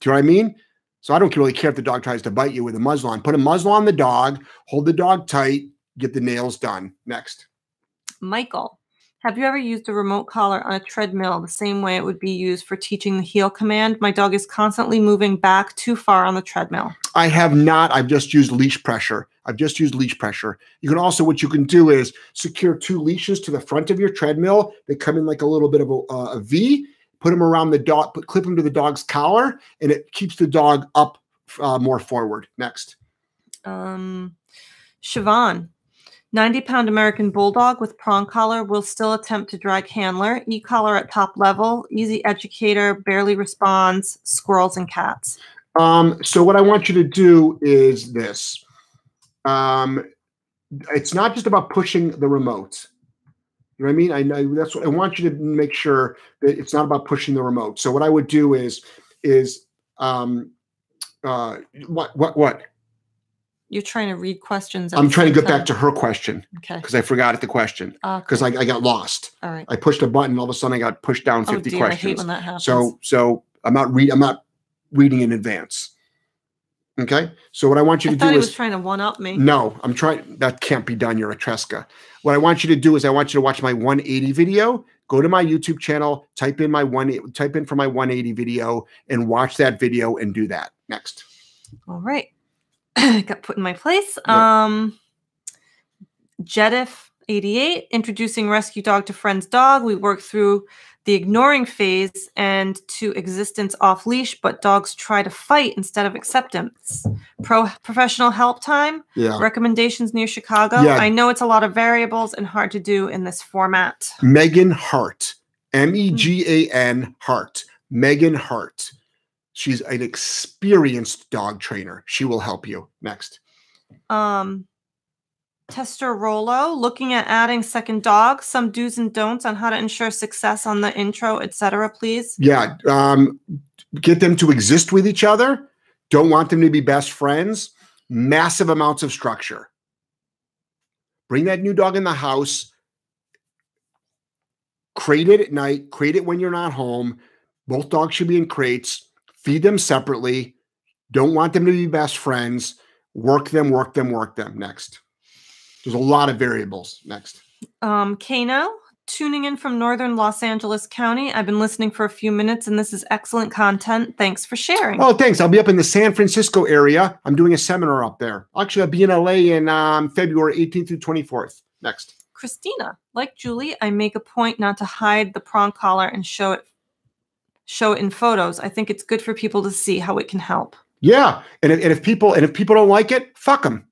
Do you know what I mean? So I don't really care if the dog tries to bite you with a muzzle on. Put a muzzle on the dog, hold the dog tight, get the nails done. Next. Michael, have you ever used a remote collar on a treadmill the same way it would be used for teaching the heel command? My dog is constantly moving back too far on the treadmill. I have not. I've just used leash pressure. I've just used leash pressure. You can also, what you can do is secure two leashes to the front of your treadmill. They come in like a little bit of a, uh, a V. Put them around the dog, put, clip them to the dog's collar, and it keeps the dog up uh, more forward. Next. Um, Siobhan, 90 pound American Bulldog with prong collar will still attempt to drag handler, e collar at top level, easy educator, barely responds, squirrels and cats. Um, so what I want you to do is this. Um, it's not just about pushing the remote. You know what I mean? I know that's what I want you to make sure that it's not about pushing the remote. So what I would do is is um uh what what what You're trying to read questions. I'm trying to get back to her question Okay. because I forgot at the question ah, because I, I got lost. all right. I pushed a button, all of a sudden I got pushed down 50 Oh 50 dear, I hate questions. when that happens. So so I'm not read I'm not reading in advance. Okay. So what I want you to thought do he is was trying to one up me. no, I'm trying. That can't be done. You're a Tresca. What I want you to do is I want you to watch my 180 video. Go to my YouTube channel, type in my one, type in for my 180 video, and watch that video and do that. Next. All right. Got put in my place. Yeah. Um Jedif 88, introducing rescue dog to friend's dog. We work through the ignoring phase and to existence off leash, but dogs try to fight instead of acceptance. Pro professional help time, Yeah. recommendations near Chicago. Yeah. I know it's a lot of variables and hard to do in this format. Megan Hart, M E G A N Hart. Megan Hart. She's an experienced dog trainer. She will help you. Next. Um, Tester Rolo, looking at adding second dog, some do's and don'ts on how to ensure success on the intro, etc. Please. Yeah. Um, get them to exist with each other. Don't want them to be best friends. Massive amounts of structure. Bring that new dog in the house. Crate it at night. Crate it when you're not home. Both dogs should be in crates. Feed them separately. Don't want them to be best friends. Work them, work them, work them. Next. There's a lot of variables. Next. Um, Kano, tuning in from northern Los Angeles County. I've been listening for a few minutes and this is excellent content. Thanks for sharing. Oh, thanks. I'll be up in the San Francisco area. I'm doing a seminar up there. Actually, I'll be in LA in um, February 18th through 24th. Next. Christina, like Julie, I make a point not to hide the prong collar and show it show it in photos. I think it's good for people to see how it can help. Yeah, and if, and if people and if people don't like it, fuck them.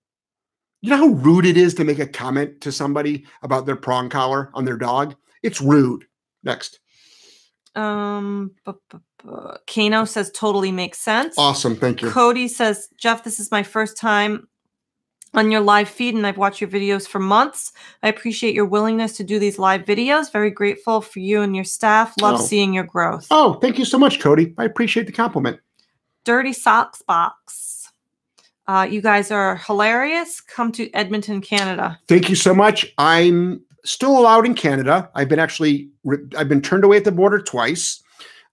You know how rude it is to make a comment to somebody about their prong collar on their dog? It's rude. Next. Um, Kano says totally makes sense. Awesome. Thank you. Cody says, Jeff, this is my first time on your live feed and I've watched your videos for months. I appreciate your willingness to do these live videos. Very grateful for you and your staff. Love Oh. seeing your growth. Oh, thank you so much, Cody. I appreciate the compliment. Dirty Socks Box. Uh, you guys are hilarious. Come to Edmonton, Canada. Thank you so much. I'm still allowed in Canada. I've been actually I've been turned away at the border twice.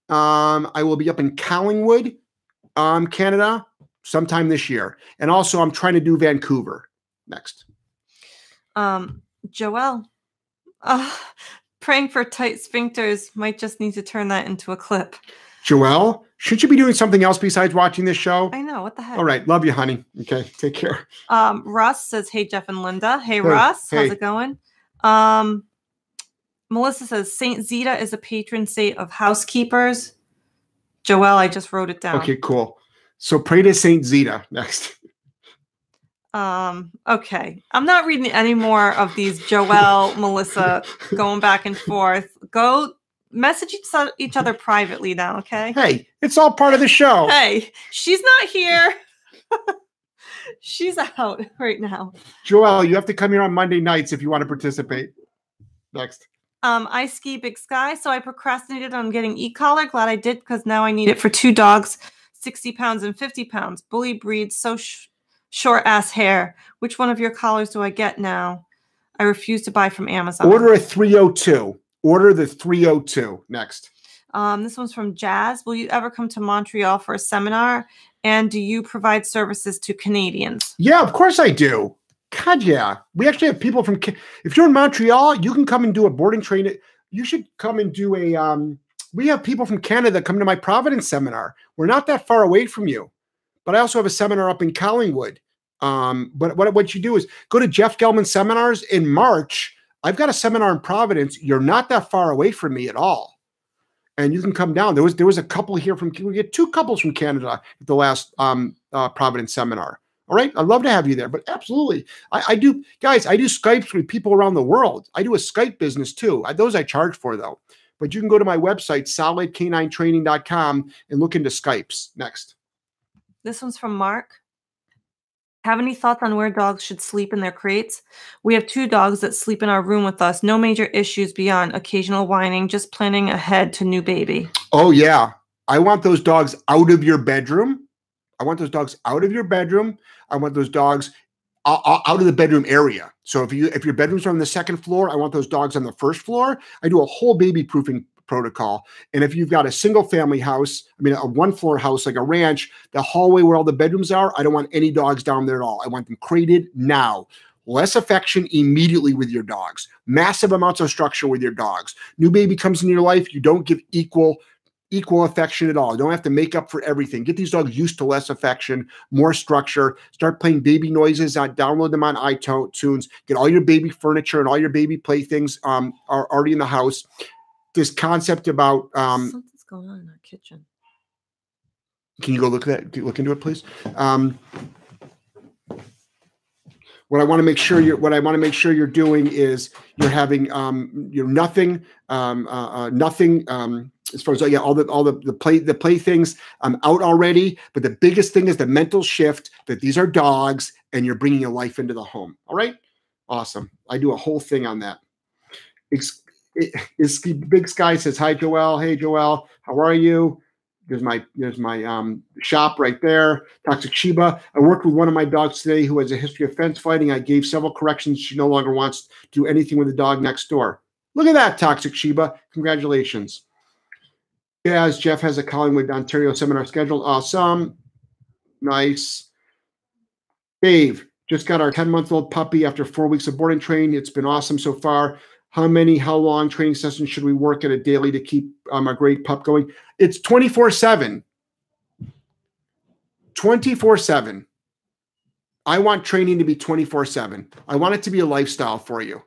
Um, I will be up in Collingwood, um, Canada, sometime this year, and also I'm trying to do Vancouver next. Um, Joelle. Uh, praying for tight sphincters. Might just need to turn that into a clip. Joelle, should you be doing something else besides watching this show? I know. What the heck? All right, love you, honey. Okay, take care. Um, Russ says, "Hey Jeff and Linda. Hey, Russ, hey. how's it going?" Um, Melissa says Saint Zita is a patron saint of housekeepers. Joelle, I just wrote it down. Okay, cool. So pray to Saint Zita next. Um, okay, I'm not reading any more of these Joelle, Melissa going back and forth. Go message each, each other privately now. Okay. Hey, it's all part of the show. Hey, she's not here. she's out right now. Joelle, you have to come here on Monday nights if you want to participate. Next. Um, I ski big sky, so I procrastinated on getting e-collar. Glad I did because now I need it for two dogs, 60 pounds and 50 pounds. Bully breeds, so sh- short ass hair. Which one of your collars do I get now? I refuse to buy from Amazon. Order a 302. Order the 302 next. Um, this one's from Jazz. Will you ever come to Montreal for a seminar? And do you provide services to Canadians? Yeah, of course I do. God, yeah. We actually have people from. If you're in Montreal, you can come and do a boarding train. You should come and do a. Um, we have people from Canada come to my Providence seminar. We're not that far away from you, but I also have a seminar up in Collingwood. Um, but what what you do is go to Jeff Gellman seminars in March. I've got a seminar in Providence. You're not that far away from me at all, and you can come down. There was there was a couple here from we get two couples from Canada at the last um, uh, Providence seminar. All right, I'd love to have you there, but absolutely, I, I do, guys. I do Skypes with people around the world. I do a Skype business too. I, those I charge for though. But you can go to my website solidk9training.com and look into Skypes. Next. This one's from Mark. Have any thoughts on where dogs should sleep in their crates? We have two dogs that sleep in our room with us. No major issues beyond occasional whining, just planning ahead to new baby. Oh yeah, I want those dogs out of your bedroom. I want those dogs out of your bedroom. I want those dogs out of the bedroom area. So if you if your bedrooms are on the second floor, I want those dogs on the first floor. I do a whole baby proofing protocol. And if you've got a single family house, I mean a one floor house like a ranch, the hallway where all the bedrooms are, I don't want any dogs down there at all. I want them crated now. Less affection immediately with your dogs. Massive amounts of structure with your dogs. New baby comes into your life, you don't give equal equal affection at all. You don't have to make up for everything. Get these dogs used to less affection, more structure. Start playing baby noises. On, download them on iTunes. Get all your baby furniture and all your baby playthings um, are already in the house. This concept about um, Something's going on in our kitchen. can you go look at that? Look into it, please. Um, what I want to make sure you're what I want to make sure you're doing is you're having um, you're nothing um, uh, uh, nothing um, as far as yeah all the all the the play the play things um, out already. But the biggest thing is the mental shift that these are dogs and you're bringing a life into the home. All right, awesome. I do a whole thing on that. Ex- it- is Big Sky says hi, Joel. Hey, Joel, how are you? There's my there's my um, shop right there. Toxic Shiba. I worked with one of my dogs today who has a history of fence fighting. I gave several corrections. She no longer wants to do anything with the dog next door. Look at that, Toxic Shiba. Congratulations. Yes, Jeff has a Collingwood, Ontario seminar scheduled. Awesome. Nice. Dave, just got our 10 month old puppy after four weeks of boarding training. It's been awesome so far. How many, how long training sessions should we work at a daily to keep um, a great pup going? It's 24 7. 24 7. I want training to be 24 7. I want it to be a lifestyle for you.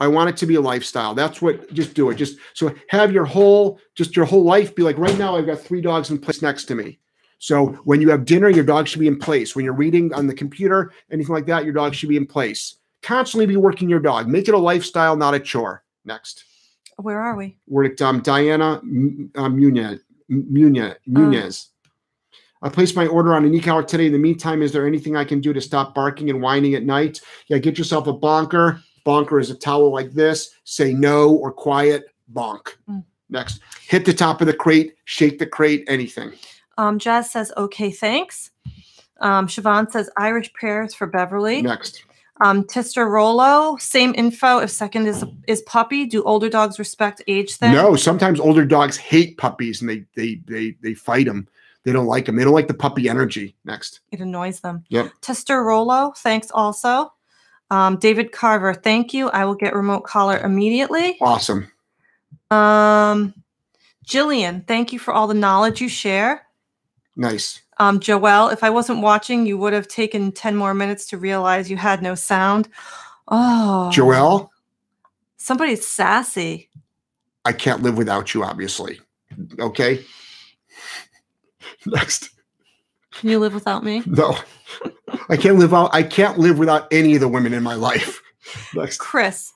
I want it to be a lifestyle. That's what, just do it. Just so have your whole, just your whole life be like right now, I've got three dogs in place next to me. So when you have dinner, your dog should be in place. When you're reading on the computer, anything like that, your dog should be in place. Constantly be working your dog. Make it a lifestyle, not a chore. Next. Where are we? We're at um, Diana uh, Munez. Munez. Munez. I placed my order on an e-collar today. In the meantime, is there anything I can do to stop barking and whining at night? Yeah, get yourself a bonker. Bonker is a towel like this. Say no or quiet. Bonk. Mm. Next. Hit the top of the crate. Shake the crate. Anything. Um, Jazz says, okay, thanks. Um, Siobhan says, Irish prayers for Beverly. Next. Um, tisterolo same info. If second is is puppy, do older dogs respect age Then No, sometimes older dogs hate puppies and they they they they fight them. They don't like them. They don't like the puppy energy. Next. It annoys them. Yep. Tister Rolo, thanks also. Um, David Carver, thank you. I will get remote collar immediately. Awesome. Um, Jillian, thank you for all the knowledge you share. Nice. Um, Joelle, if I wasn't watching, you would have taken 10 more minutes to realize you had no sound. Oh. Joelle? Somebody's sassy. I can't live without you, obviously. Okay. Next. Can you live without me? No. I can't live out I can't live without any of the women in my life. Next. Chris,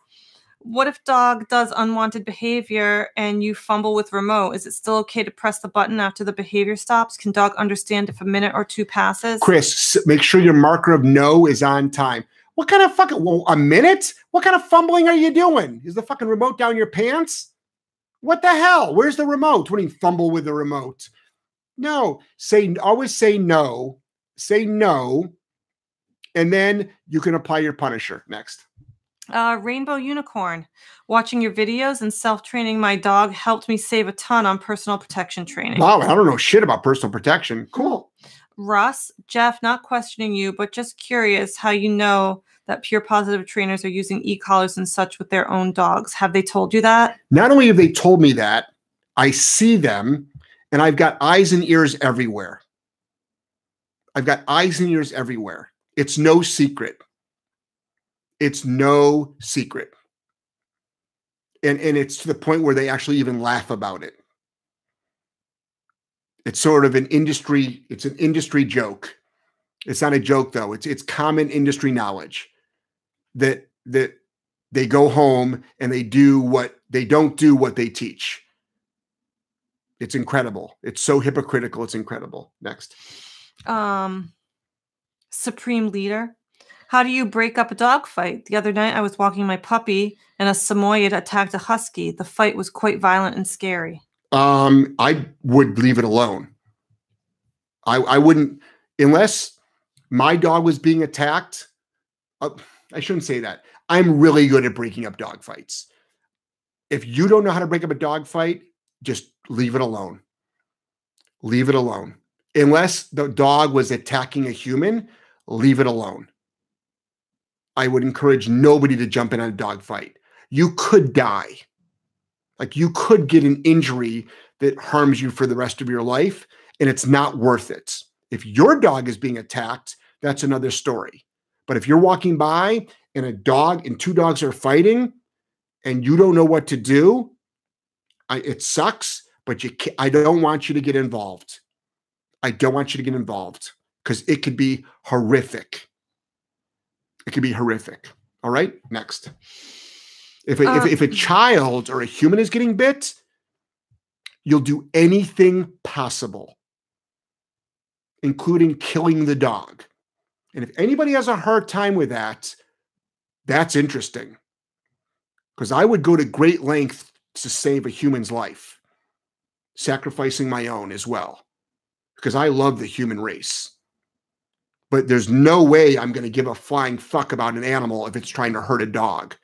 what if dog does unwanted behavior and you fumble with remote? Is it still okay to press the button after the behavior stops? Can dog understand if a minute or two passes? Chris, make sure your marker of no is on time. What kind of fucking well, a minute? What kind of fumbling are you doing? Is the fucking remote down your pants? What the hell? Where's the remote? When you fumble with the remote? No, say always say no. Say no, and then you can apply your punisher next. Uh, Rainbow Unicorn. Watching your videos and self training my dog helped me save a ton on personal protection training. Wow, I don't know shit about personal protection. Cool. Russ, Jeff, not questioning you, but just curious how you know that pure positive trainers are using e collars and such with their own dogs. Have they told you that? Not only have they told me that, I see them and I've got eyes and ears everywhere. I've got eyes and ears everywhere. It's no secret. It's no secret. And, and it's to the point where they actually even laugh about it. It's sort of an industry, it's an industry joke. It's not a joke though. It's it's common industry knowledge that that they go home and they do what they don't do what they teach. It's incredible. It's so hypocritical. It's incredible. Next. Um Supreme Leader. How do you break up a dog fight? The other night I was walking my puppy and a Samoyed attacked a husky. The fight was quite violent and scary. Um, I would leave it alone. I, I wouldn't, unless my dog was being attacked. Uh, I shouldn't say that. I'm really good at breaking up dog fights. If you don't know how to break up a dog fight, just leave it alone. Leave it alone. Unless the dog was attacking a human, leave it alone. I would encourage nobody to jump in on a dog fight. You could die. Like you could get an injury that harms you for the rest of your life, and it's not worth it. If your dog is being attacked, that's another story. But if you're walking by and a dog and two dogs are fighting and you don't know what to do, I, it sucks, but you I don't want you to get involved. I don't want you to get involved because it could be horrific. It could be horrific. All right, next. If a, uh, if, if a child or a human is getting bit, you'll do anything possible, including killing the dog. And if anybody has a hard time with that, that's interesting. Because I would go to great length to save a human's life. sacrificing my own as well because I love the human race. But there's no way I'm going to give a flying fuck about an animal if it's trying to hurt a dog.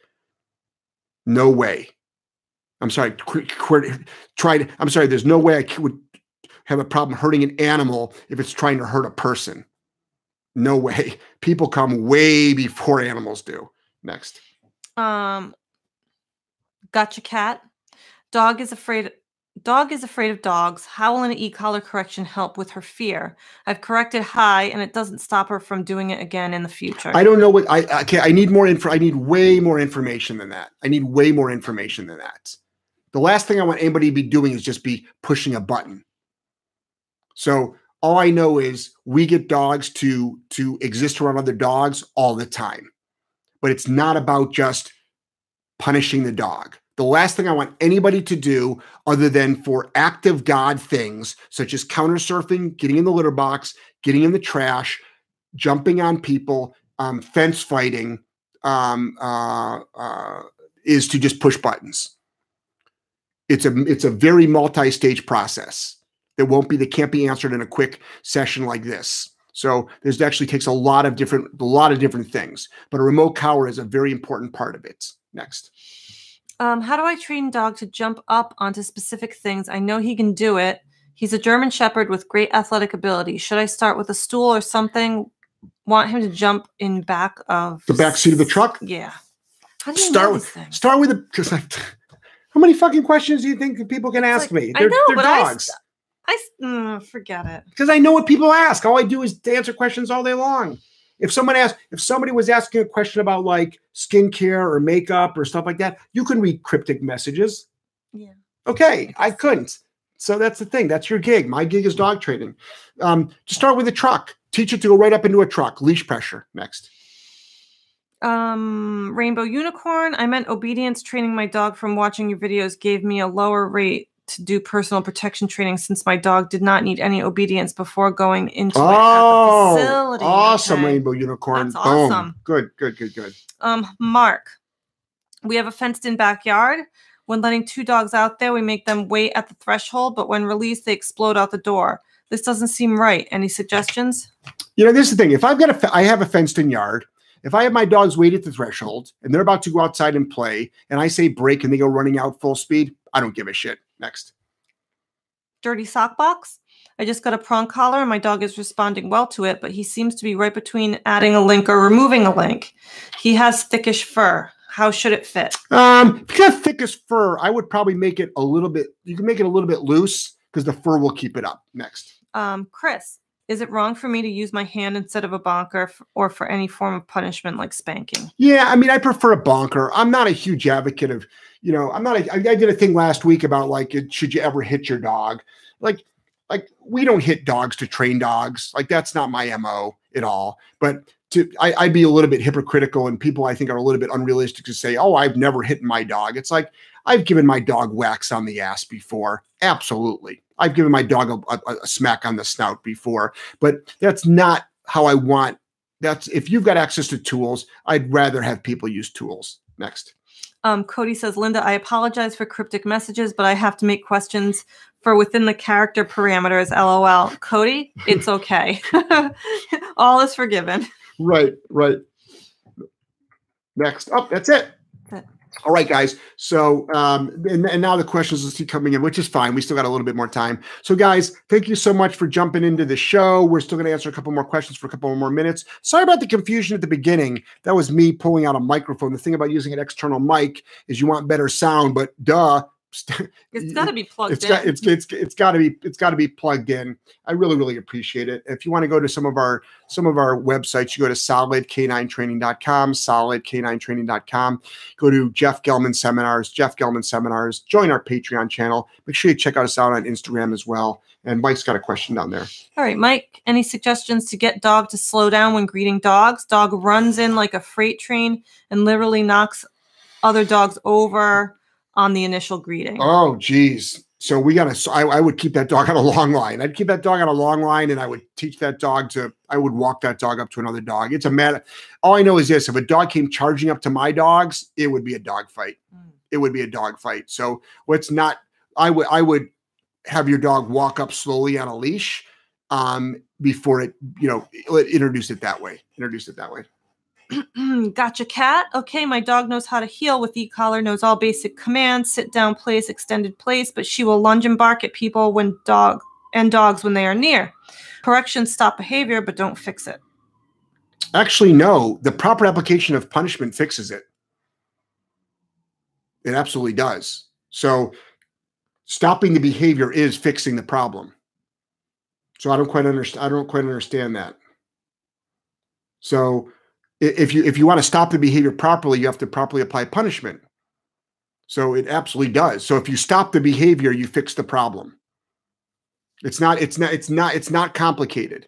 No way. I'm sorry. Qu- qu- I'm sorry. There's no way I would have a problem hurting an animal if it's trying to hurt a person. No way. People come way before animals do. Next. Um, gotcha, cat. Dog is afraid. Dog is afraid of dogs. How will an e-collar correction help with her fear? I've corrected high, and it doesn't stop her from doing it again in the future. I don't know what I okay. I need more info. I need way more information than that. I need way more information than that. The last thing I want anybody to be doing is just be pushing a button. So all I know is we get dogs to to exist around other dogs all the time. But it's not about just punishing the dog. The last thing I want anybody to do other than for active God things such as counter surfing, getting in the litter box, getting in the trash, jumping on people, um, fence fighting, um, uh, uh, is to just push buttons. It's a it's a very multi-stage process that won't be that can't be answered in a quick session like this. So there's actually takes a lot of different a lot of different things, but a remote collar is a very important part of it. Next. Um, how do I train dog to jump up onto specific things? I know he can do it. He's a German Shepherd with great athletic ability. Should I start with a stool or something? Want him to jump in back of The back seat of the truck. Yeah. How do you Start with things? start with a because how many fucking questions do you think people can ask like- me? They're, know, they're but I dogs. I s- mm, forget it. because I know what people ask. All I do is answer questions all day long. If someone asked, if somebody was asking a question about like skincare or makeup or stuff like that, you can read cryptic messages. Yeah. Okay, I couldn't. So that's the thing. That's your gig. My gig is dog training. Um, to start with a truck, teach it to go right up into a truck. Leash pressure. Next. Um, Rainbow Unicorn. I meant obedience training my dog from watching your videos gave me a lower rate to do personal protection training since my dog did not need any obedience before going into it at the Oh, facility. awesome, Okay. rainbow unicorn. That's Boom. awesome. Good, good, good, good. Um, Mark, we have a fenced in backyard. When letting two dogs out there, we make them wait at the threshold, but when released, they explode out the door. This doesn't seem right. Any suggestions? You know, this is the thing. If I've got a, I have a fenced-in yard. If I have my dogs wait at the threshold and they're about to go outside and play, and I say break and they go running out full speed, I don't give a shit. Next. Dirty sock box. I just got a prong collar and my dog is responding well to it, but he seems to be right between adding a link or removing a link. He has thickish fur. How should it fit? Um, if you got thickest fur, I would probably make it a little bit. You can make it a little bit loose because the fur will keep it up. Next. Um, Chris, is it wrong for me to use my hand instead of a bonker or for any form of punishment like spanking? Yeah, I mean, I prefer a bonker. I'm not a huge advocate of, you know, I'm not. A, I, I did a thing last week about like, should you ever hit your dog? Like, like we don't hit dogs to train dogs. Like that's not my mo at all. But to, I, I'd be a little bit hypocritical, and people I think are a little bit unrealistic to say, oh, I've never hit my dog. It's like I've given my dog whacks on the ass before. Absolutely, I've given my dog a, a, a smack on the snout before. But that's not how I want that's if you've got access to tools, I'd rather have people use tools. Next. Um, Cody says, Linda, I apologize for cryptic messages, but I have to make questions for within the character parameters. LOL. Cody, it's okay. All is forgiven. Right, right. Next. Oh, that's it. All right, guys. So, um, and, and now the questions will keep coming in, which is fine. We still got a little bit more time. So, guys, thank you so much for jumping into the show. We're still going to answer a couple more questions for a couple more minutes. Sorry about the confusion at the beginning. That was me pulling out a microphone. The thing about using an external mic is you want better sound, but duh. It's got to be plugged it's in. got it's it's it's got to be it's got to be plugged in. I really really appreciate it. If you want to go to some of our some of our websites, you go to solidk9training.com, solidk9training.com. Go to Jeff Gellman seminars, Jeff Gellman seminars. Join our Patreon channel. Make sure you check out us out on Instagram as well. And Mike's got a question down there. All right, Mike, any suggestions to get dog to slow down when greeting dogs? Dog runs in like a freight train and literally knocks other dogs over on the initial greeting. Oh, geez. So we got to. So I, I would keep that dog on a long line. I'd keep that dog on a long line, and I would teach that dog to. I would walk that dog up to another dog. It's a matter. All I know is this: if a dog came charging up to my dogs, it would be a dog fight. Mm. It would be a dog fight. So let's not. I would. I would have your dog walk up slowly on a leash um, before it, you know, introduce it that way. Introduce it that way. gotcha, cat. Okay, my dog knows how to heel with e-collar, knows all basic commands, sit down place, extended place, but she will lunge and bark at people when dog and dogs when they are near. Corrections stop behavior, but don't fix it. Actually, no. The proper application of punishment fixes it. It absolutely does. So stopping the behavior is fixing the problem. So I don't quite understand. I don't quite understand that. So if you if you want to stop the behavior properly, you have to properly apply punishment. So it absolutely does. So if you stop the behavior, you fix the problem. It's not. It's not. It's not. It's not complicated.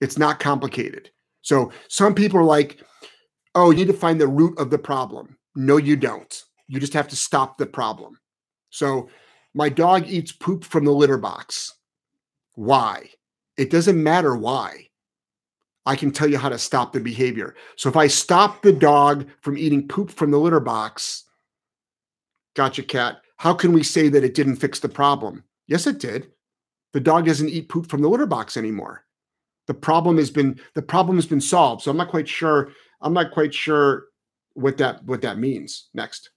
It's not complicated. So some people are like, "Oh, you need to find the root of the problem." No, you don't. You just have to stop the problem. So my dog eats poop from the litter box. Why? It doesn't matter why. I can tell you how to stop the behavior. So if I stop the dog from eating poop from the litter box, gotcha, cat, how can we say that it didn't fix the problem? Yes, it did. The dog doesn't eat poop from the litter box anymore. The problem has been the problem has been solved. So I'm not quite sure. I'm not quite sure what that what that means. Next.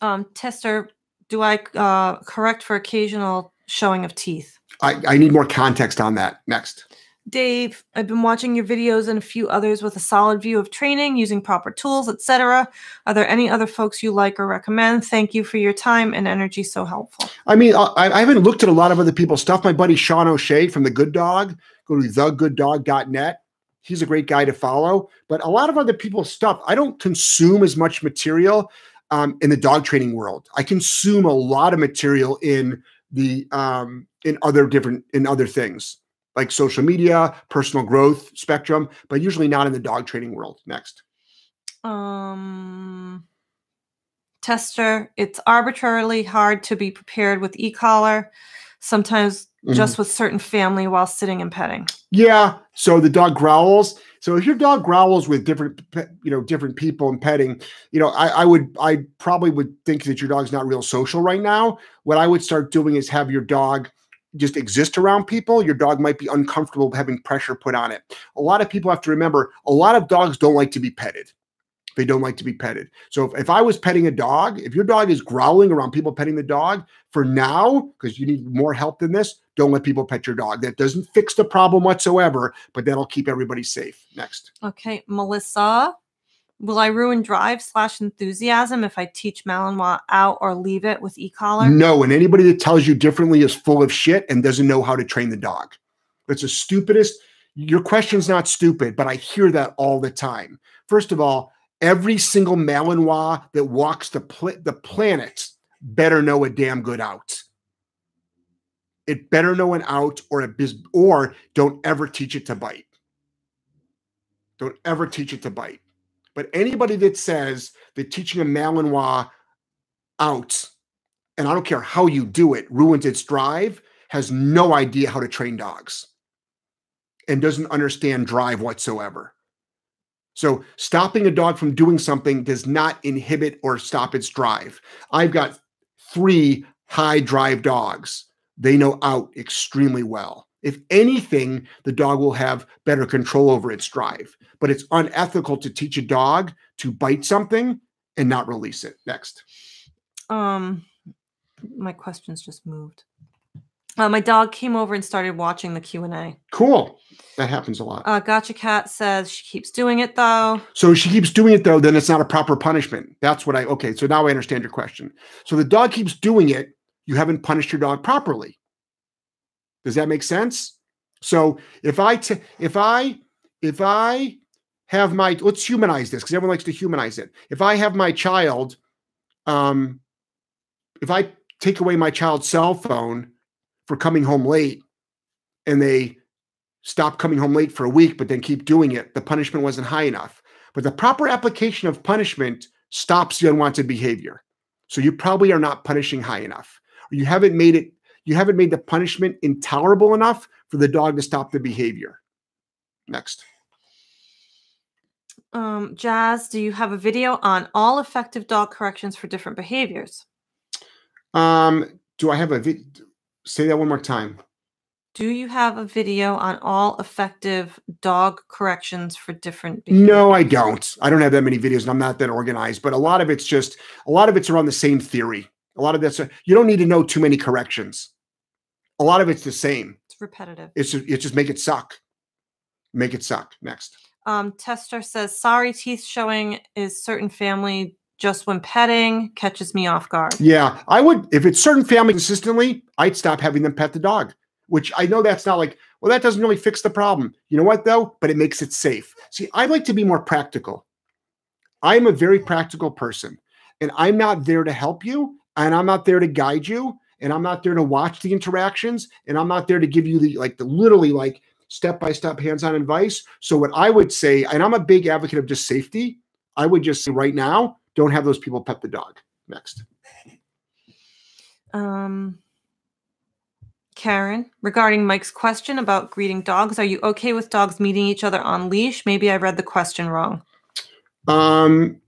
Um, tester, do I uh, correct for occasional showing of teeth? I, I need more context on that. Next. Dave, I've been watching your videos and a few others with a solid view of training, using proper tools, etc. Are there any other folks you like or recommend? Thank you for your time and energy. So helpful. I mean, I, I haven't looked at a lot of other people's stuff. My buddy Sean O'Shea from the Good Dog, go to thegooddog.net. He's a great guy to follow. But a lot of other people's stuff, I don't consume as much material um, in the dog training world. I consume a lot of material in the um, in other different in other things like social media, personal growth spectrum, but usually not in the dog training world. Next. Um, tester, it's arbitrarily hard to be prepared with e-collar, sometimes mm-hmm. just with certain family while sitting and petting. Yeah. So the dog growls. So if your dog growls with different, you know, different people and petting, you know, I, I would, I probably would think that your dog's not real social right now. What I would start doing is have your dog just exist around people, your dog might be uncomfortable having pressure put on it. A lot of people have to remember a lot of dogs don't like to be petted. They don't like to be petted. So if, if I was petting a dog, if your dog is growling around people petting the dog, for now, because you need more help than this, don't let people pet your dog. That doesn't fix the problem whatsoever, but that'll keep everybody safe. Next. Okay, Melissa. Will I ruin drive slash enthusiasm if I teach Malinois out or leave it with e-collar? No, and anybody that tells you differently is full of shit and doesn't know how to train the dog. That's the stupidest. Your question's not stupid, but I hear that all the time. First of all, every single Malinois that walks the, pl- the planet better know a damn good out. It better know an out or a biz, or don't ever teach it to bite. Don't ever teach it to bite. But anybody that says that teaching a Malinois out, and I don't care how you do it, ruins its drive, has no idea how to train dogs and doesn't understand drive whatsoever. So, stopping a dog from doing something does not inhibit or stop its drive. I've got three high drive dogs. They know out extremely well. If anything, the dog will have better control over its drive. But it's unethical to teach a dog to bite something and not release it. Next. Um, my questions just moved. Uh, my dog came over and started watching the Q and A. Cool. That happens a lot. Uh, gotcha. Cat says she keeps doing it though. So she keeps doing it though. Then it's not a proper punishment. That's what I. Okay. So now I understand your question. So the dog keeps doing it. You haven't punished your dog properly. Does that make sense? So if I t- if I if I have my let's humanize this because everyone likes to humanize it. If I have my child, um, if I take away my child's cell phone for coming home late, and they stop coming home late for a week, but then keep doing it, the punishment wasn't high enough. But the proper application of punishment stops the unwanted behavior. So you probably are not punishing high enough. You haven't made it you haven't made the punishment intolerable enough for the dog to stop the behavior. Next. Um, Jazz, do you have a video on all effective dog corrections for different behaviors? Um, do I have a video? Say that one more time. Do you have a video on all effective dog corrections for different Behaviors? No, I don't. I don't have that many videos and I'm not that organized, but a lot of it's just a lot of it's around the same theory. A lot of that's you don't need to know too many corrections. A lot of it's the same. It's repetitive. It's just, it's just make it suck. Make it suck. Next. Um, Tester says, sorry, teeth showing is certain family just when petting catches me off guard. Yeah, I would if it's certain family consistently, I'd stop having them pet the dog. Which I know that's not like, well, that doesn't really fix the problem. You know what though? But it makes it safe. See, I like to be more practical. I'm a very practical person, and I'm not there to help you, and I'm not there to guide you, and I'm not there to watch the interactions, and I'm not there to give you the like the literally like step by step hands on advice. So what I would say, and I'm a big advocate of just safety. I would just say right now, don't have those people pet the dog. Next. Um, Karen, regarding Mike's question about greeting dogs, are you okay with dogs meeting each other on leash? Maybe I read the question wrong. Um,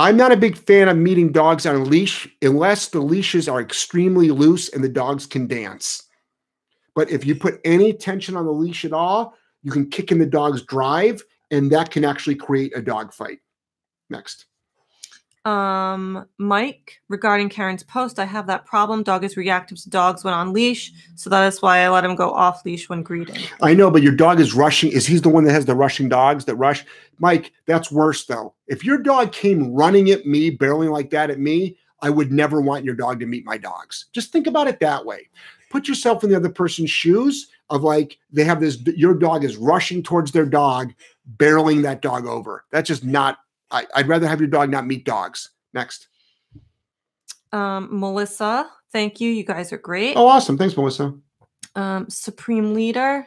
I'm not a big fan of meeting dogs on a leash unless the leashes are extremely loose and the dogs can dance. But if you put any tension on the leash at all, you can kick in the dog's drive, and that can actually create a dog fight. Next. Um, Mike, regarding Karen's post, I have that problem. Dog is reactive to dogs when on leash, so that is why I let him go off leash when greeting. I know, but your dog is rushing. Is he's the one that has the rushing dogs that rush? Mike, that's worse though. If your dog came running at me, barreling like that at me, I would never want your dog to meet my dogs. Just think about it that way. Put yourself in the other person's shoes of like they have this your dog is rushing towards their dog, barreling that dog over. That's just not I, would rather have your dog not meet dogs. Next. Um, Melissa, thank you. You guys are great. Oh, awesome. Thanks, Melissa. Um, Supreme Leader.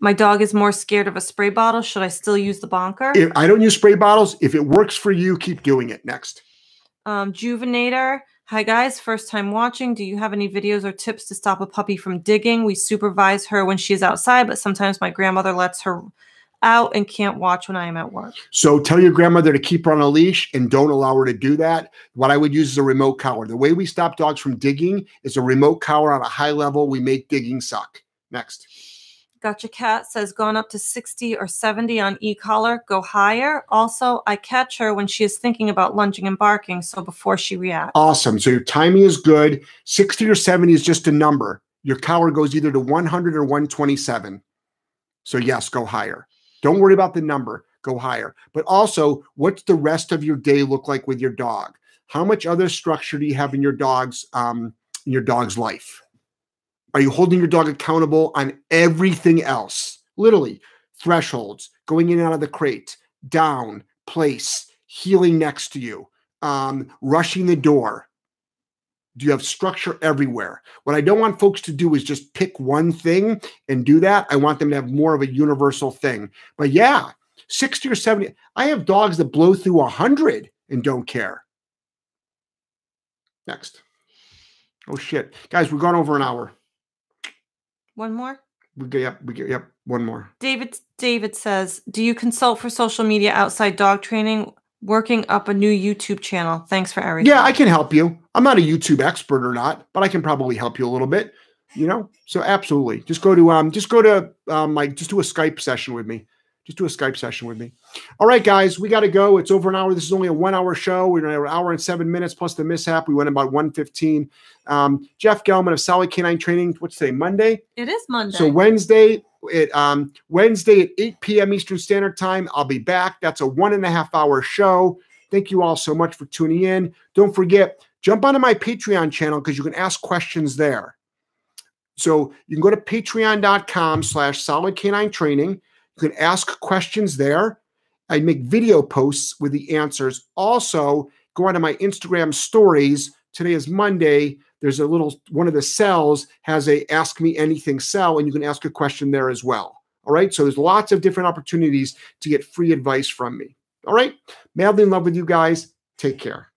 My dog is more scared of a spray bottle. Should I still use the bonker? If, I don't use spray bottles. If it works for you, keep doing it. Next. Um, Juvenator. Hi guys, first time watching. Do you have any videos or tips to stop a puppy from digging? We supervise her when she's outside, but sometimes my grandmother lets her out and can't watch when I am at work. So tell your grandmother to keep her on a leash and don't allow her to do that. What I would use is a remote collar. The way we stop dogs from digging is a remote collar on a high level. We make digging suck. Next. Gotcha Cat says gone up to 60 or 70 on e-collar, go higher. Also, I catch her when she is thinking about lunging and barking, so before she reacts. Awesome. So your timing is good. 60 or 70 is just a number. Your collar goes either to 100 or 127. So yes, go higher. Don't worry about the number, go higher. But also, what's the rest of your day look like with your dog? How much other structure do you have in your dog's um, in your dog's life? Are you holding your dog accountable on everything else? Literally, thresholds, going in and out of the crate, down, place, heeling next to you, um, rushing the door, do you have structure everywhere? What I don't want folks to do is just pick one thing and do that. I want them to have more of a universal thing. But yeah, 60 or 70. I have dogs that blow through 100 and don't care. Next. Oh shit. Guys, we're going over an hour. One more? We get yep, we get yep, one more. David David says, "Do you consult for social media outside dog training? Working up a new YouTube channel. Thanks for everything. Yeah, I can help you. I'm not a YouTube expert or not, but I can probably help you a little bit. You know, so absolutely. Just go to um, just go to um, like just do a Skype session with me. Just do a Skype session with me. All right, guys, we got to go. It's over an hour. This is only a one-hour show. We're an hour and seven minutes plus the mishap. We went about one fifteen. Um, Jeff Gellman of Solid K9 Training. What's today? Monday. It is Monday. So Wednesday, at um, Wednesday at 8 p.m. Eastern Standard Time. I'll be back. That's a one and a half hour show. Thank you all so much for tuning in. Don't forget, jump onto my Patreon channel because you can ask questions there. So you can go to patreon.com slash solid canine training. You can ask questions there. I make video posts with the answers. Also, go onto my Instagram stories. Today is Monday. There's a little one of the cells has a ask me anything cell and you can ask a question there as well. All right? So there's lots of different opportunities to get free advice from me. All right? Madly in love with you guys. Take care